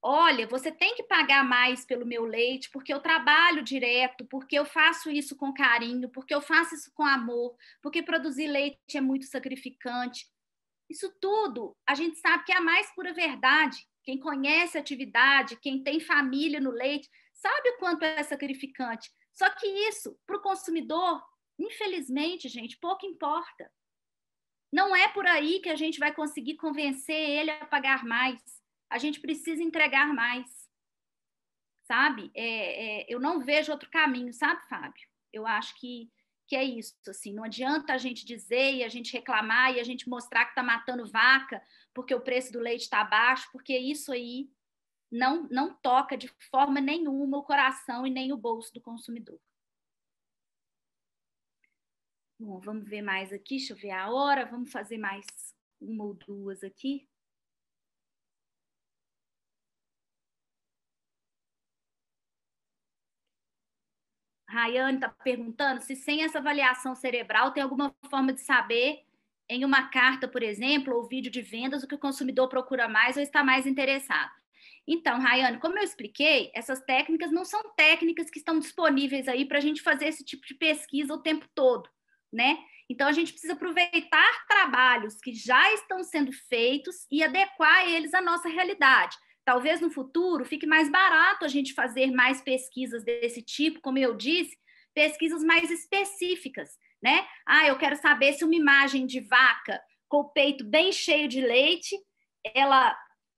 olha, você tem que pagar mais pelo meu leite, porque eu trabalho direto, porque eu faço isso com carinho, porque eu faço isso com amor, porque produzir leite é muito sacrificante. Isso tudo a gente sabe que é a mais pura verdade. Quem conhece a atividade, quem tem família no leite, sabe o quanto é sacrificante. Só que isso, para o consumidor, infelizmente, gente, pouco importa. Não é por aí que a gente vai conseguir convencer ele a pagar mais a gente precisa entregar mais, sabe? É, é, eu não vejo outro caminho, sabe, Fábio? Eu acho que, que é isso, assim, não adianta a gente dizer e a gente reclamar e a gente mostrar que está matando vaca porque o preço do leite está baixo, porque isso aí não, não toca de forma nenhuma o coração e nem o bolso do consumidor. Bom, vamos ver mais aqui, deixa eu ver a hora, vamos fazer mais uma ou duas aqui. Rayane está perguntando se sem essa avaliação cerebral tem alguma forma de saber em uma carta, por exemplo, ou vídeo de vendas, o que o consumidor procura mais ou está mais interessado. Então, Rayane, como eu expliquei, essas técnicas não são técnicas que estão disponíveis aí para a gente fazer esse tipo de pesquisa o tempo todo, né? Então, a gente precisa aproveitar trabalhos que já estão sendo feitos e adequar eles à nossa realidade. Talvez no futuro fique mais barato a gente fazer mais pesquisas desse tipo, como eu disse, pesquisas mais específicas, né? Ah, eu quero saber se uma imagem de vaca com o peito bem cheio de leite, ela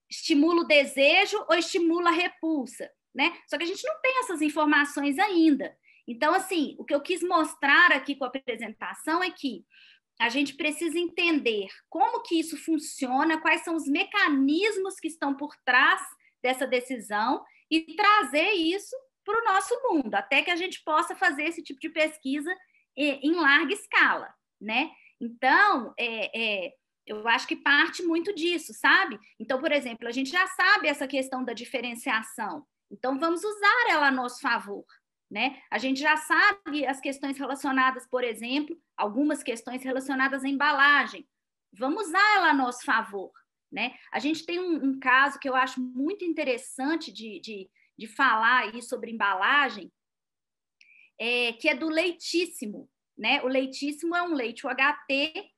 estimula o desejo ou estimula a repulsa, né? Só que a gente não tem essas informações ainda. Então, assim, o que eu quis mostrar aqui com a apresentação é que a gente precisa entender como que isso funciona, quais são os mecanismos que estão por trás dessa decisão e trazer isso para o nosso mundo, até que a gente possa fazer esse tipo de pesquisa em larga escala, né? Então, é, é, eu acho que parte muito disso, sabe? Então, por exemplo, a gente já sabe essa questão da diferenciação, então vamos usar ela a nosso favor. Né? A gente já sabe as questões relacionadas, por exemplo, algumas questões relacionadas à embalagem. Vamos usar ela a nosso favor. Né? A gente tem um, um caso que eu acho muito interessante de, de, de falar aí sobre embalagem, é, que é do leitíssimo. Né? O leitíssimo é um leite UHT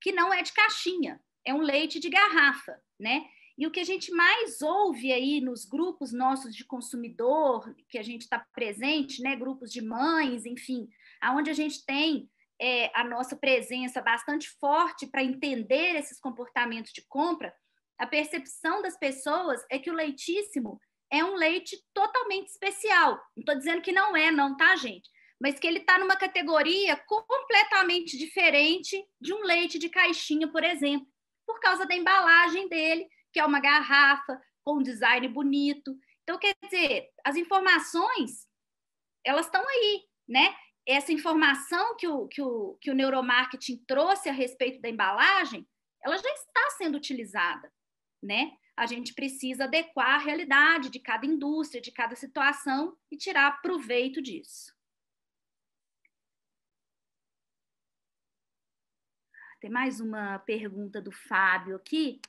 que não é de caixinha, é um leite de garrafa. Né? E o que a gente mais ouve aí nos grupos nossos de consumidor, que a gente está presente, né, grupos de mães, enfim, aonde a gente tem é, a nossa presença bastante forte para entender esses comportamentos de compra, a percepção das pessoas é que o leitíssimo é um leite totalmente especial. Não estou dizendo que não é, não, tá, gente? Mas que ele está numa categoria completamente diferente de um leite de caixinha, por exemplo, por causa da embalagem dele, que é uma garrafa com um design bonito. Então, quer dizer, as informações, elas estão aí, né? Essa informação que o, que, o, que o neuromarketing trouxe a respeito da embalagem, ela já está sendo utilizada, né? a gente precisa adequar a realidade de cada indústria, de cada situação e tirar proveito disso. Tem mais uma pergunta do Fábio aqui.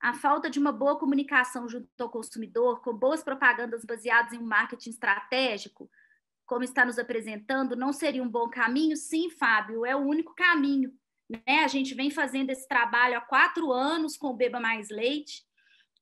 A falta de uma boa comunicação junto ao consumidor, com boas propagandas baseadas em um marketing estratégico, como está nos apresentando, não seria um bom caminho? Sim, Fábio, é o único caminho. Né? A gente vem fazendo esse trabalho há quatro anos com o Beba Mais Leite.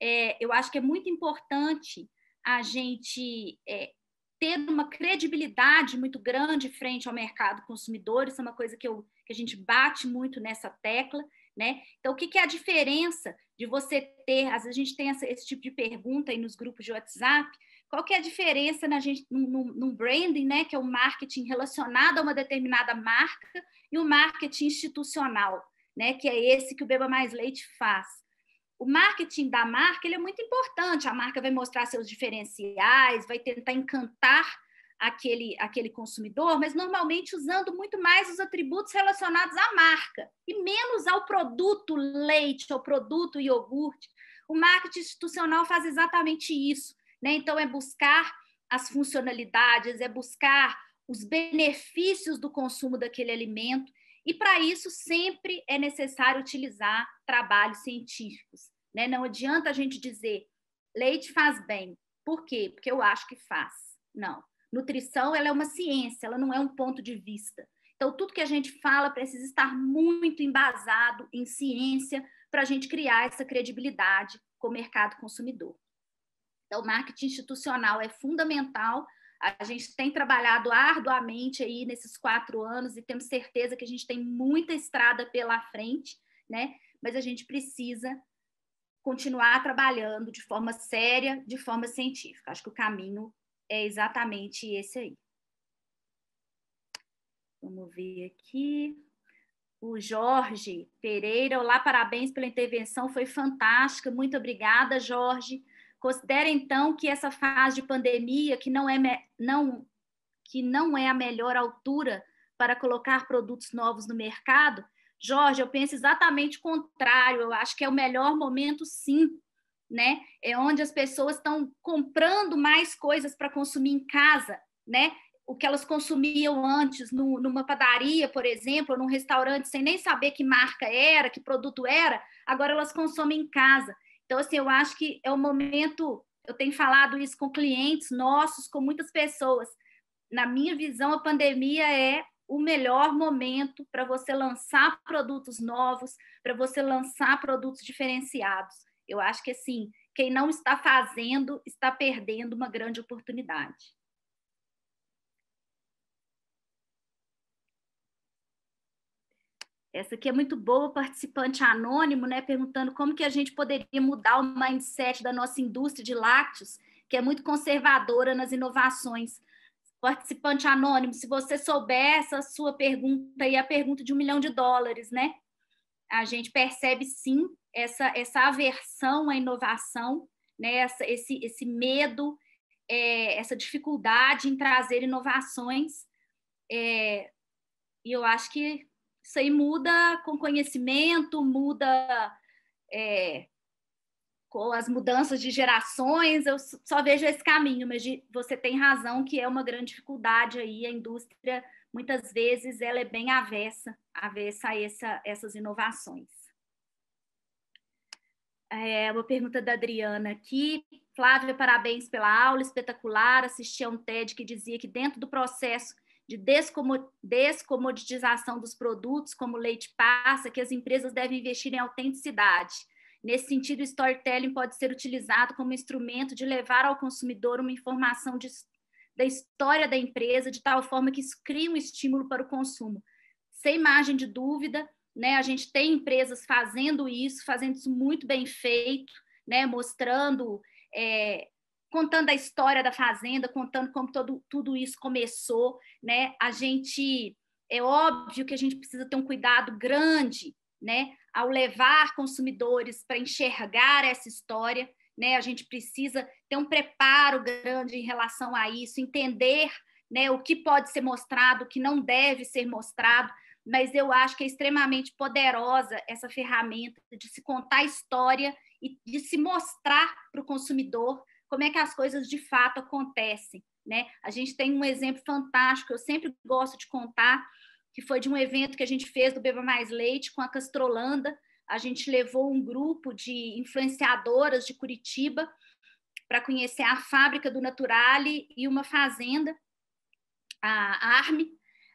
É, eu acho que é muito importante a gente é, ter uma credibilidade muito grande frente ao mercado consumidor, isso é uma coisa que, eu, que a gente bate muito nessa tecla, né? Então, o que, que é a diferença de você ter, às vezes a gente tem essa, esse tipo de pergunta aí nos grupos de WhatsApp, qual que é a diferença na gente, num, branding, né, que é o marketing relacionado a uma determinada marca, e o marketing institucional, né, que é esse que o Beba Mais Leite faz. O marketing da marca ele é muito importante. A marca vai mostrar seus diferenciais, vai tentar encantar aquele, aquele consumidor, mas normalmente usando muito mais os atributos relacionados à marca e menos ao produto leite, ao produto iogurte. O marketing institucional faz exatamente isso. Né? Então, é buscar as funcionalidades, é buscar os benefícios do consumo daquele alimento, e para isso sempre é necessário utilizar trabalhos científicos. Né? Não adianta a gente dizer leite faz bem. Por quê? Porque eu acho que faz. Não. Nutrição ela é uma ciência, ela não é um ponto de vista. Então, tudo que a gente fala precisa estar muito embasado em ciência para a gente criar essa credibilidade com o mercado consumidor. Então, o marketing institucional é fundamental. A gente tem trabalhado arduamente aí nesses quatro anos e temos certeza que a gente tem muita estrada pela frente, né? Mas a gente precisa continuar trabalhando de forma séria, de forma científica. Acho que o caminho é exatamente esse aí. Vamos ver aqui. O Jorge Pereira, olá, parabéns pela intervenção, foi fantástica. Muito obrigada, Jorge. Considera então que essa fase de pandemia, que não é, não, que não é a melhor altura para colocar produtos novos no mercado, Jorge, eu penso exatamente o contrário. Eu acho que é o melhor momento, sim, né? É onde as pessoas estão comprando mais coisas para consumir em casa, né? O que elas consumiam antes no, numa padaria, por exemplo, ou num restaurante, sem nem saber que marca era, que produto era, agora elas consomem em casa. Então, assim, eu acho que é o momento. Eu tenho falado isso com clientes nossos, com muitas pessoas. Na minha visão, a pandemia é o melhor momento para você lançar produtos novos, para você lançar produtos diferenciados. Eu acho que assim, quem não está fazendo está perdendo uma grande oportunidade. Essa aqui é muito boa, participante anônimo, né? Perguntando como que a gente poderia mudar o mindset da nossa indústria de lácteos, que é muito conservadora nas inovações. Participante anônimo, se você souber essa sua pergunta aí, a pergunta de um milhão de dólares, né? A gente percebe sim essa, essa aversão à inovação, né? Essa, esse, esse medo, é, essa dificuldade em trazer inovações. É, e eu acho que isso aí muda com conhecimento, muda é, com as mudanças de gerações, eu só vejo esse caminho, mas você tem razão que é uma grande dificuldade aí, a indústria, muitas vezes, ela é bem avessa, avessa a essa, essas inovações. É, uma pergunta da Adriana aqui. Flávia, parabéns pela aula, espetacular. Assisti a um TED que dizia que dentro do processo de descomoditização dos produtos, como leite passa, que as empresas devem investir em autenticidade. Nesse sentido, o storytelling pode ser utilizado como instrumento de levar ao consumidor uma informação de, da história da empresa, de tal forma que isso cria um estímulo para o consumo. Sem margem de dúvida, né, a gente tem empresas fazendo isso, fazendo isso muito bem feito, né, mostrando é, contando a história da fazenda, contando como todo, tudo isso começou, né? A gente é óbvio que a gente precisa ter um cuidado grande, né, ao levar consumidores para enxergar essa história, né? A gente precisa ter um preparo grande em relação a isso, entender, né, o que pode ser mostrado, o que não deve ser mostrado, mas eu acho que é extremamente poderosa essa ferramenta de se contar história e de se mostrar para o consumidor como é que as coisas de fato acontecem. Né? A gente tem um exemplo fantástico, eu sempre gosto de contar, que foi de um evento que a gente fez do Beba Mais Leite com a Castrolanda. A gente levou um grupo de influenciadoras de Curitiba para conhecer a fábrica do Naturale e uma fazenda, a Arme,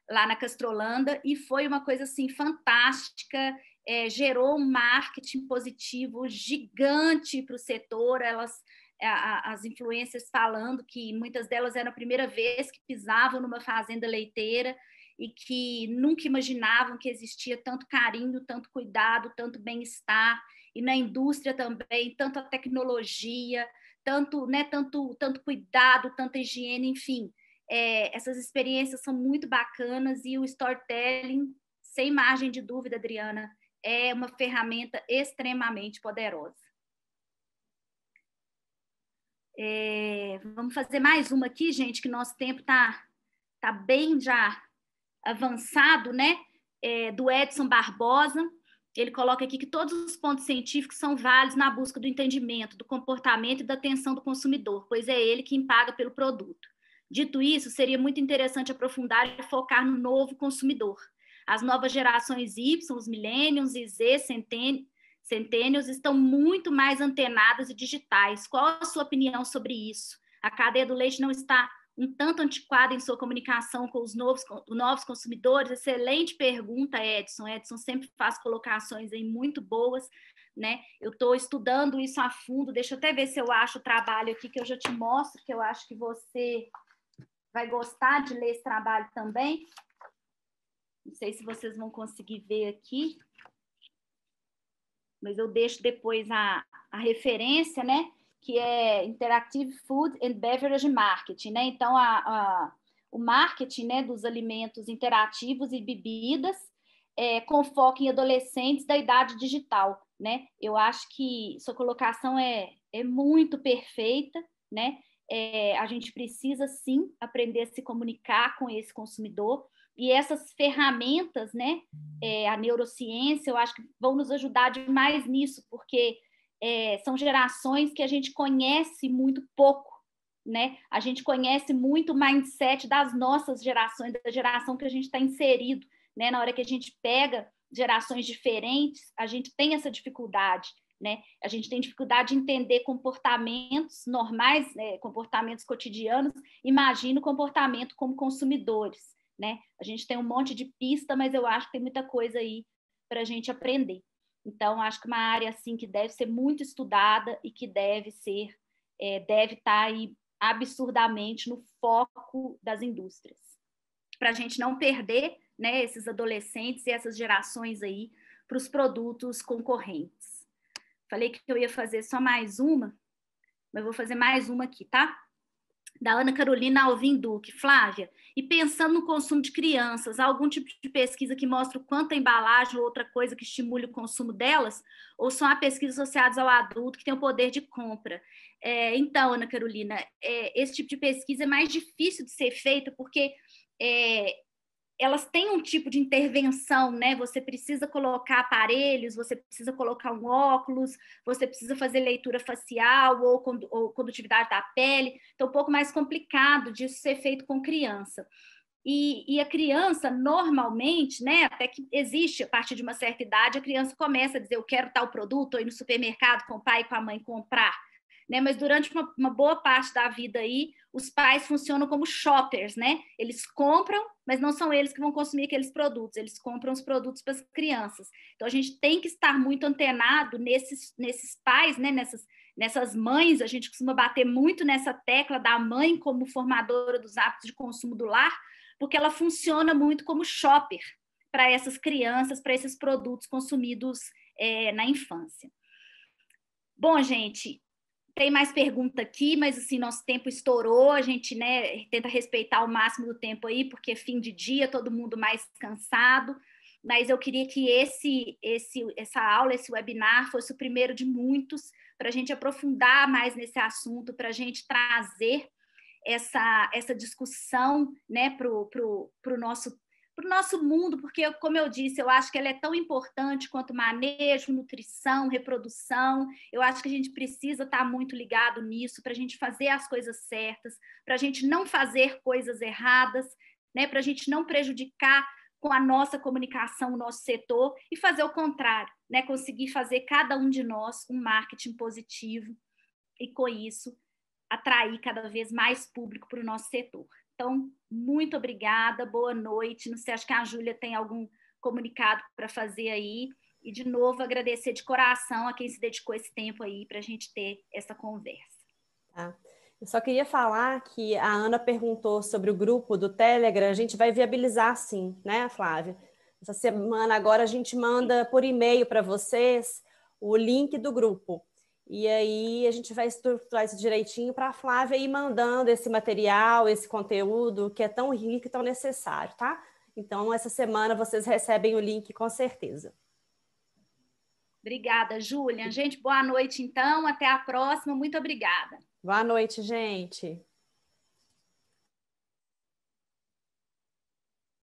lá na Castrolanda, e foi uma coisa assim fantástica. É, gerou um marketing positivo gigante para o setor. Elas as influências falando que muitas delas eram a primeira vez que pisavam numa fazenda leiteira e que nunca imaginavam que existia tanto carinho, tanto cuidado, tanto bem-estar e na indústria também, tanta tecnologia, tanto, né, tanto, tanto cuidado, tanta higiene, enfim. É, essas experiências são muito bacanas e o storytelling, sem margem de dúvida, Adriana, é uma ferramenta extremamente poderosa. É, vamos fazer mais uma aqui, gente, que nosso tempo está tá bem já avançado, né? É, do Edson Barbosa. Ele coloca aqui que todos os pontos científicos são válidos na busca do entendimento, do comportamento e da atenção do consumidor, pois é ele quem paga pelo produto. Dito isso, seria muito interessante aprofundar e focar no novo consumidor. As novas gerações Y, os millennials e Z, centênios, centênios estão muito mais antenadas e digitais. Qual a sua opinião sobre isso? A cadeia do leite não está um tanto antiquada em sua comunicação com os novos, novos consumidores? Excelente pergunta, Edson. Edson sempre faz colocações aí muito boas, né? Eu estou estudando isso a fundo. Deixa eu até ver se eu acho o trabalho aqui que eu já te mostro, que eu acho que você vai gostar de ler esse trabalho também. Não sei se vocês vão conseguir ver aqui mas eu deixo depois a, a referência, né? Que é Interactive Food and Beverage Marketing, né? Então, a, a o marketing né, dos alimentos interativos e bebidas é, com foco em adolescentes da idade digital, né? Eu acho que sua colocação é, é muito perfeita, né? É, a gente precisa sim aprender a se comunicar com esse consumidor e essas ferramentas, né, é, a neurociência, eu acho que vão nos ajudar demais nisso, porque é, são gerações que a gente conhece muito pouco, né? A gente conhece muito o mindset das nossas gerações, da geração que a gente está inserido, né? Na hora que a gente pega gerações diferentes, a gente tem essa dificuldade, né? A gente tem dificuldade de entender comportamentos normais, né? comportamentos cotidianos, imagina o comportamento como consumidores né? A gente tem um monte de pista, mas eu acho que tem muita coisa aí para a gente aprender. Então, acho que uma área assim que deve ser muito estudada e que deve ser, é, deve estar tá aí absurdamente no foco das indústrias, para a gente não perder, né, esses adolescentes e essas gerações aí para os produtos concorrentes. Falei que eu ia fazer só mais uma, mas vou fazer mais uma aqui, tá? Da Ana Carolina Alvim Duque. Flávia, e pensando no consumo de crianças, há algum tipo de pesquisa que mostra o quanto a embalagem ou outra coisa que estimule o consumo delas? Ou são há pesquisas associadas ao adulto que tem o poder de compra? É, então, Ana Carolina, é, esse tipo de pesquisa é mais difícil de ser feita porque é, elas têm um tipo de intervenção, né? Você precisa colocar aparelhos, você precisa colocar um óculos, você precisa fazer leitura facial ou, ou condutividade da pele. Então, um pouco mais complicado disso ser feito com criança. E, e, a criança, normalmente, né, até que existe a partir de uma certa idade, a criança começa a dizer: Eu quero tal produto, ou ir no supermercado com o pai e com a mãe comprar né? Mas durante uma, uma, boa parte da vida aí, os pais funcionam como shoppers, né? Eles compram, mas não são eles que vão consumir aqueles produtos, eles compram os produtos para as crianças. Então a gente tem que estar muito antenado nesses, nesses pais, né? Nessas, nessas mães, a gente costuma bater muito nessa tecla da mãe como formadora dos hábitos de consumo do lar, porque ela funciona muito como shopper para essas crianças, para esses produtos consumidos é, na infância. Bom, gente, tem mais pergunta aqui, mas assim, nosso tempo estourou, a gente né, tenta respeitar o máximo do tempo aí, porque é fim de dia, todo mundo mais cansado. Mas eu queria que esse, esse, essa aula, esse webinar, fosse o primeiro de muitos, para a gente aprofundar mais nesse assunto, para a gente trazer essa, essa discussão né, para o nosso para o nosso mundo, porque, como eu disse, eu acho que ela é tão importante quanto manejo, nutrição, reprodução. Eu acho que a gente precisa estar muito ligado nisso para a gente fazer as coisas certas, para a gente não fazer coisas erradas, né? para a gente não prejudicar com a nossa comunicação, o nosso setor, e fazer o contrário, né? conseguir fazer cada um de nós um marketing positivo e, com isso, atrair cada vez mais público para o nosso setor. Então, muito obrigada, boa noite. Não sei, acho que a Júlia tem algum comunicado para fazer aí. E, de novo, agradecer de coração a quem se dedicou esse tempo aí para a gente ter essa conversa. Tá. Eu só queria falar que a Ana perguntou sobre o grupo do Telegram. A gente vai viabilizar sim, né, Flávia? Essa semana agora a gente manda por e-mail para vocês o link do grupo. E aí a gente vai estruturar isso direitinho para a Flávia ir mandando esse material, esse conteúdo que é tão rico e tão necessário, tá? Então, essa semana vocês recebem o link com certeza. Obrigada, Júlia. Gente, boa noite então. Até a próxima. Muito obrigada. Boa noite, gente.